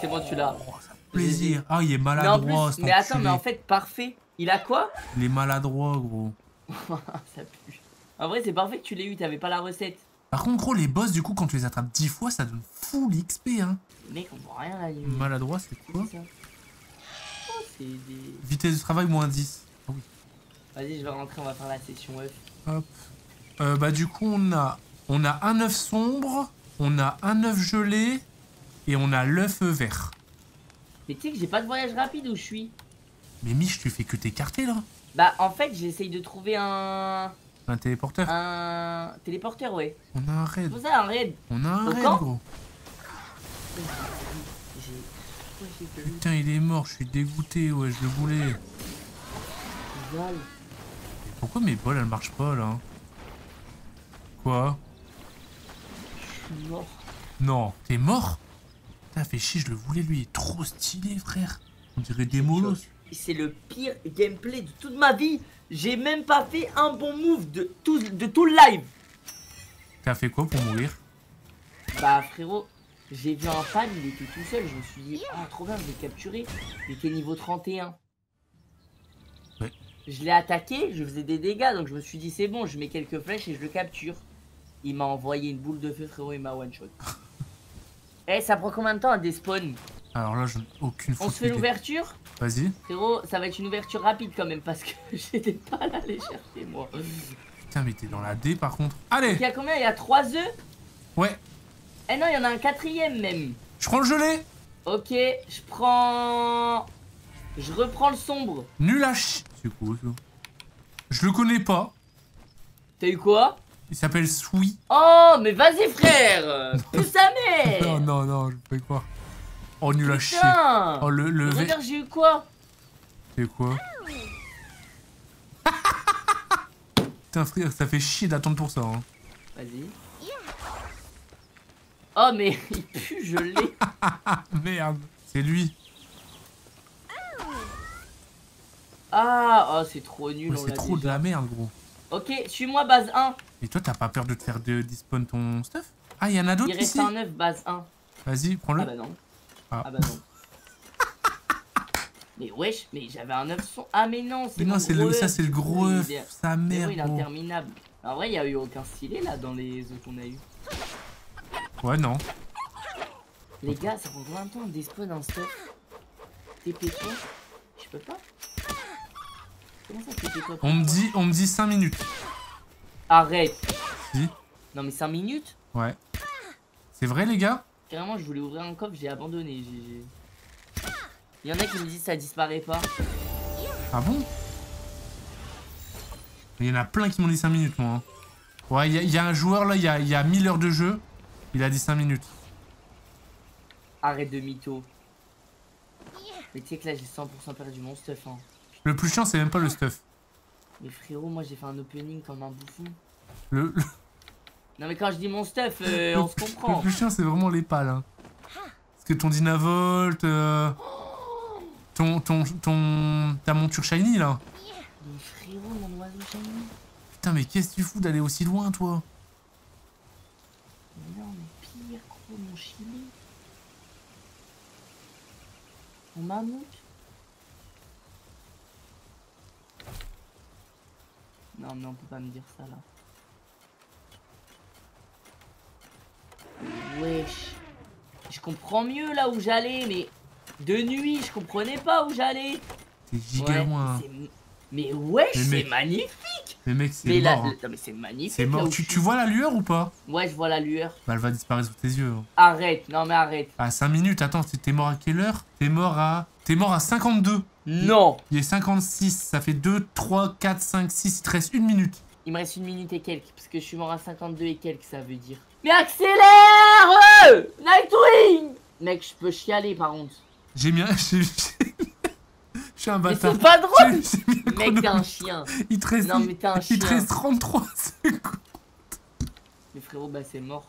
C'est bon, tu l'as. Oh, plaisir. Ah, il est Mais en maladroit, plus, cet mais attends, mais en fait, parfait. Il a quoi Il est maladroit, gros. Ça pue. En vrai, c'est parfait que tu l'aies eu, t'avais pas la recette. Par contre, gros, les boss, du coup, quand tu les attrapes 10 fois, ça donne full XP, hein. Mec, on voit rien la nuit. Maladroit, c'est quoi ça. Oh, des... Vitesse de travail, moins 10. Ah oui. Vas-y, je vais rentrer, on va faire la session œuf. Hop. Euh, bah, du coup, on a, on a un œuf sombre, on a un œuf gelé, et on a l'œuf vert. Mais tu sais que j'ai pas de voyage rapide où je suis. Mais Mich, tu fais que t'écarter, là Bah, en fait, j'essaye de trouver un... Un téléporteur Un téléporteur, ouais. On a un raid. ça, un raid? On a un Au raid, camp? gros. Putain, il est mort, je suis dégoûté, ouais, je le voulais. pourquoi mes balles, elles marchent pas, là? Quoi? Mort. Non, t'es mort? T'as fait chier, je le voulais, lui. Il est trop stylé, frère. On dirait des molosses. C'est le pire gameplay de toute ma vie. J'ai même pas fait un bon move de tout, de tout le live. T'as fait quoi pour mourir? Bah frérot, j'ai vu un fan, il était tout seul. Je me suis dit, ah trop bien, je vais le capturer. Il était niveau 31. Ouais. Je l'ai attaqué, je faisais des dégâts, donc je me suis dit, c'est bon, je mets quelques flèches et je le capture. Il m'a envoyé une boule de feu, frérot, il m'a one shot. Eh, ça prend combien de temps à despawn Alors là, ai aucune On se fait l'ouverture? Vas-y. Frérot, ça va être une ouverture rapide quand même parce que j'étais pas là à les chercher moi. Putain, mais t'es dans la D, par contre. Allez Il y a combien? Il y a 3 œufs? Ouais, Eh non, il y en a un quatrième même. je prends le gelé Ok, je prends... Je reprends le sombre. Nul à C'est quoi, ça Je le connais pas. T'as eu quoi? Il s'appelle Sui. Oh, mais vas-y frère Pousse sa mère Non, non, non, je peux pas y croire. Oh, nul à chier. Oh, le, le Regarde, j'ai eu quoi C'est quoi Putain, frère, ça fait chier d'attendre pour ça. Hein. Vas-y. Oh, mais il pue, je l'ai. Merde. C'est lui. Ah, oh, c'est trop nul. C'est trop de la merde, gros. Ok, suis-moi base 1. Et toi, t'as pas peur de te faire de despawn ton stuff? Ah, il y en a Il d'autres reste ici un 9 base 1. Vas-y, prends-le. Ah bah non. Ah. Ah, bah non. mais wesh, mais j'avais un 9 son. Ah mais non, c'est Mais non, c'est le, ça, œuf, c'est le gros œuf. il Sa Mais mère, il est interminable. En vrai, il y a eu aucun stylé là dans les œufs qu'on a eu. Ouais, non. Les gars, ça prend combien de temps de despawn un stuff? TP-toi Je peux pas? Comment ça TP-toi On me dit, on me dit 5 minutes. Arrête Si. Non mais 5 minutes Ouais. C'est vrai, les gars Carrément, je voulais ouvrir un coffre, j'ai abandonné. Il y en a qui me disent ça disparaît pas. Ah bon Il y en a plein qui m'ont dit 5 minutes, moi. hein. Ouais, il y, a- il y a un joueur, là, il y a, y a 1000 heures de jeu. Il a dit 5 minutes. Arrête de mytho. Mais tu sais que là j'ai 100% perdu mon stuff hein. Le plus chiant, c'est même pas le stuff. Mais frérot, moi j'ai fait un opening comme un bouffon. Le, le, Non mais quand je dis mon stuff, euh, on se le comprend. plus chiant, c'est vraiment les pales. hein. Parce que ton Dynavolt, euh, ton, ton, ton, ta monture shiny, là. Mais frérot, mon oiseau shiny. Putain, mais qu'est-ce que tu fous d'aller aussi loin, toi? Mais non, mais pire, gros, mon chili. En mammouth Non, mais on peut pas me dire ça là. Wesh. Je comprends mieux là où j'allais, mais de nuit, je comprenais pas où j'allais. T'es giga Ouais, loin. c'est- Mais wesh, c'est magnifique. Mais mec, c'est mort. hein. non, mais c'est magnifique. C'est mort. Tu, tu vois la lueur ou pas? Ouais, je vois la lueur. Bah, elle va disparaître sous tes yeux. hein. Arrête, non mais arrête. À 5 minutes, attends, t'es mort à quelle heure? T'es mort à. T'es mort à 52. Non. Il est 56, ça fait 2, 3, 4, 5, 6, il te reste une minute. Il me reste une minute et quelques, parce que je suis mort à 52 et quelques, ça veut dire. Mais accélère euh Nightwing Mec, je peux chialer par contre. J'ai mis un. Je suis un Mais bâtard. c'est pas drôle Mec, t'es un chien. Il te reste, Non, mais t'es un il te chien. reste 33 secondes. Mais frérot, bah c'est mort.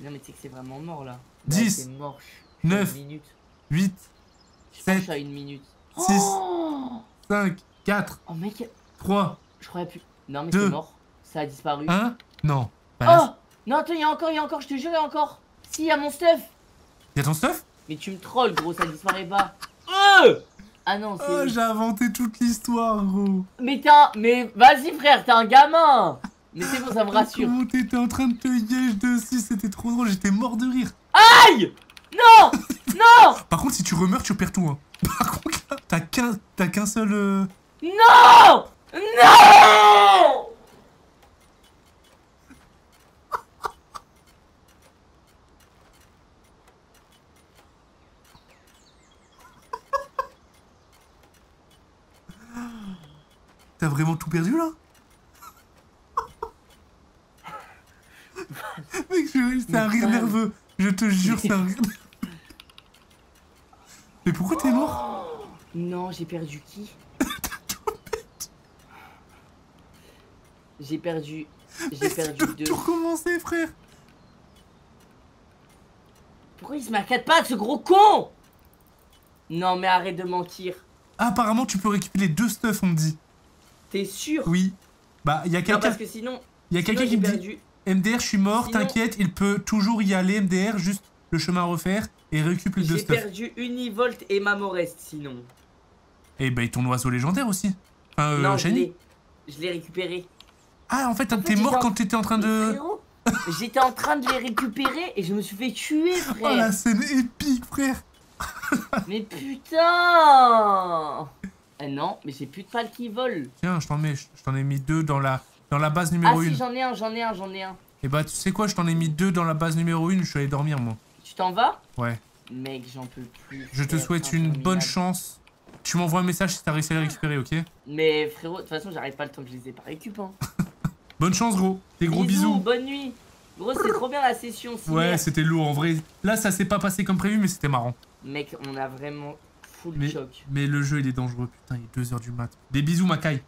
Non mais tu sais que c'est vraiment mort là. Là, 10, C'est mort. Je suis à 9, Une minute. 8, Je pense que je 7, suis à une minute. 6, Oh, 5, 4, oh mec, 3, je croyais plus. Non mais c'est mort. Ça a disparu. 1. Non. Oh Non attends, il y a encore, il y a encore, je te jure, il y a encore. Si, il y a mon stuff. y a ton stuff? Mais tu me trolls gros, ça disparaît pas. Euh ah non, c'est... Oh, j'ai inventé toute l'histoire, gros. Mais t'es un... Mais vas-y frère, t'es un gamin Mais c'est bon, ça me rassure. Comment t'étais en train de te yèche dessus C'était trop drôle, j'étais mort de rire. Aïe Non Non Par contre, si tu remeurs, tu perds tout. Hein. Par contre, t'as qu'un t'as qu'un seul. euh, Non Non T'as vraiment tout perdu là? Mec, c'est un rire nerveux. Je te jure, c'est un rire nerveux. Mais pourquoi t'es mort Non, j'ai perdu qui J'ai perdu... J'ai perdu deux. tout recommencer, frère. Pourquoi il se quatre pattes, ce gros con? Non, mais arrête de mentir. Apparemment, tu peux récupérer deux stuff, on me dit. T'es sûr? Oui. Bah, il y a quelqu'un parce que sinon... il y a quelqu'un qui me dit perdu... MDR, je suis mort, Sinon- t'inquiète, il peut toujours y aller, MDR, juste le chemin à refaire et récupère les deux J'ai perdu Univolt et Mamorest, sinon. Et bah, ton oiseau légendaire aussi. Euh, non, je l'ai... Récupéré. Ah, en fait, t'es mort en- quand t'étais en train de. J'étais en train de les récupérer et je me suis fait tuer, Oh, frère. la scène épique, frère. Mais putain Eh non, mais j'ai plus de pales qui volent. Tiens, je t'en mets, je t'en ai mis deux dans la, dans la base Ah numéro si, 1. j'en ai un, j'en ai un, j'en ai un. Et bah, tu sais quoi, je t'en ai mis deux dans la base numéro 1, je suis allé dormir, moi. Tu t'en vas Ouais. Mec, j'en peux plus. Je te souhaite une bonne chance. Tu m'envoies un message si t'as réussi à les récupérer, ok Mais frérot, de toute façon, j'arrive pas le temps que je les ai pas récup. Hein. Bonne chance, gros. Des gros bisous. Bonne nuit. Gros, c'est trop bien la session. Ouais, c'était lourd en vrai. Là, ça s'est pas passé comme prévu, mais c'était marrant. Mec, on a vraiment full Mais, choc. mais le jeu, il est dangereux. Putain, il est 2h du mat. Des bisous, Makai.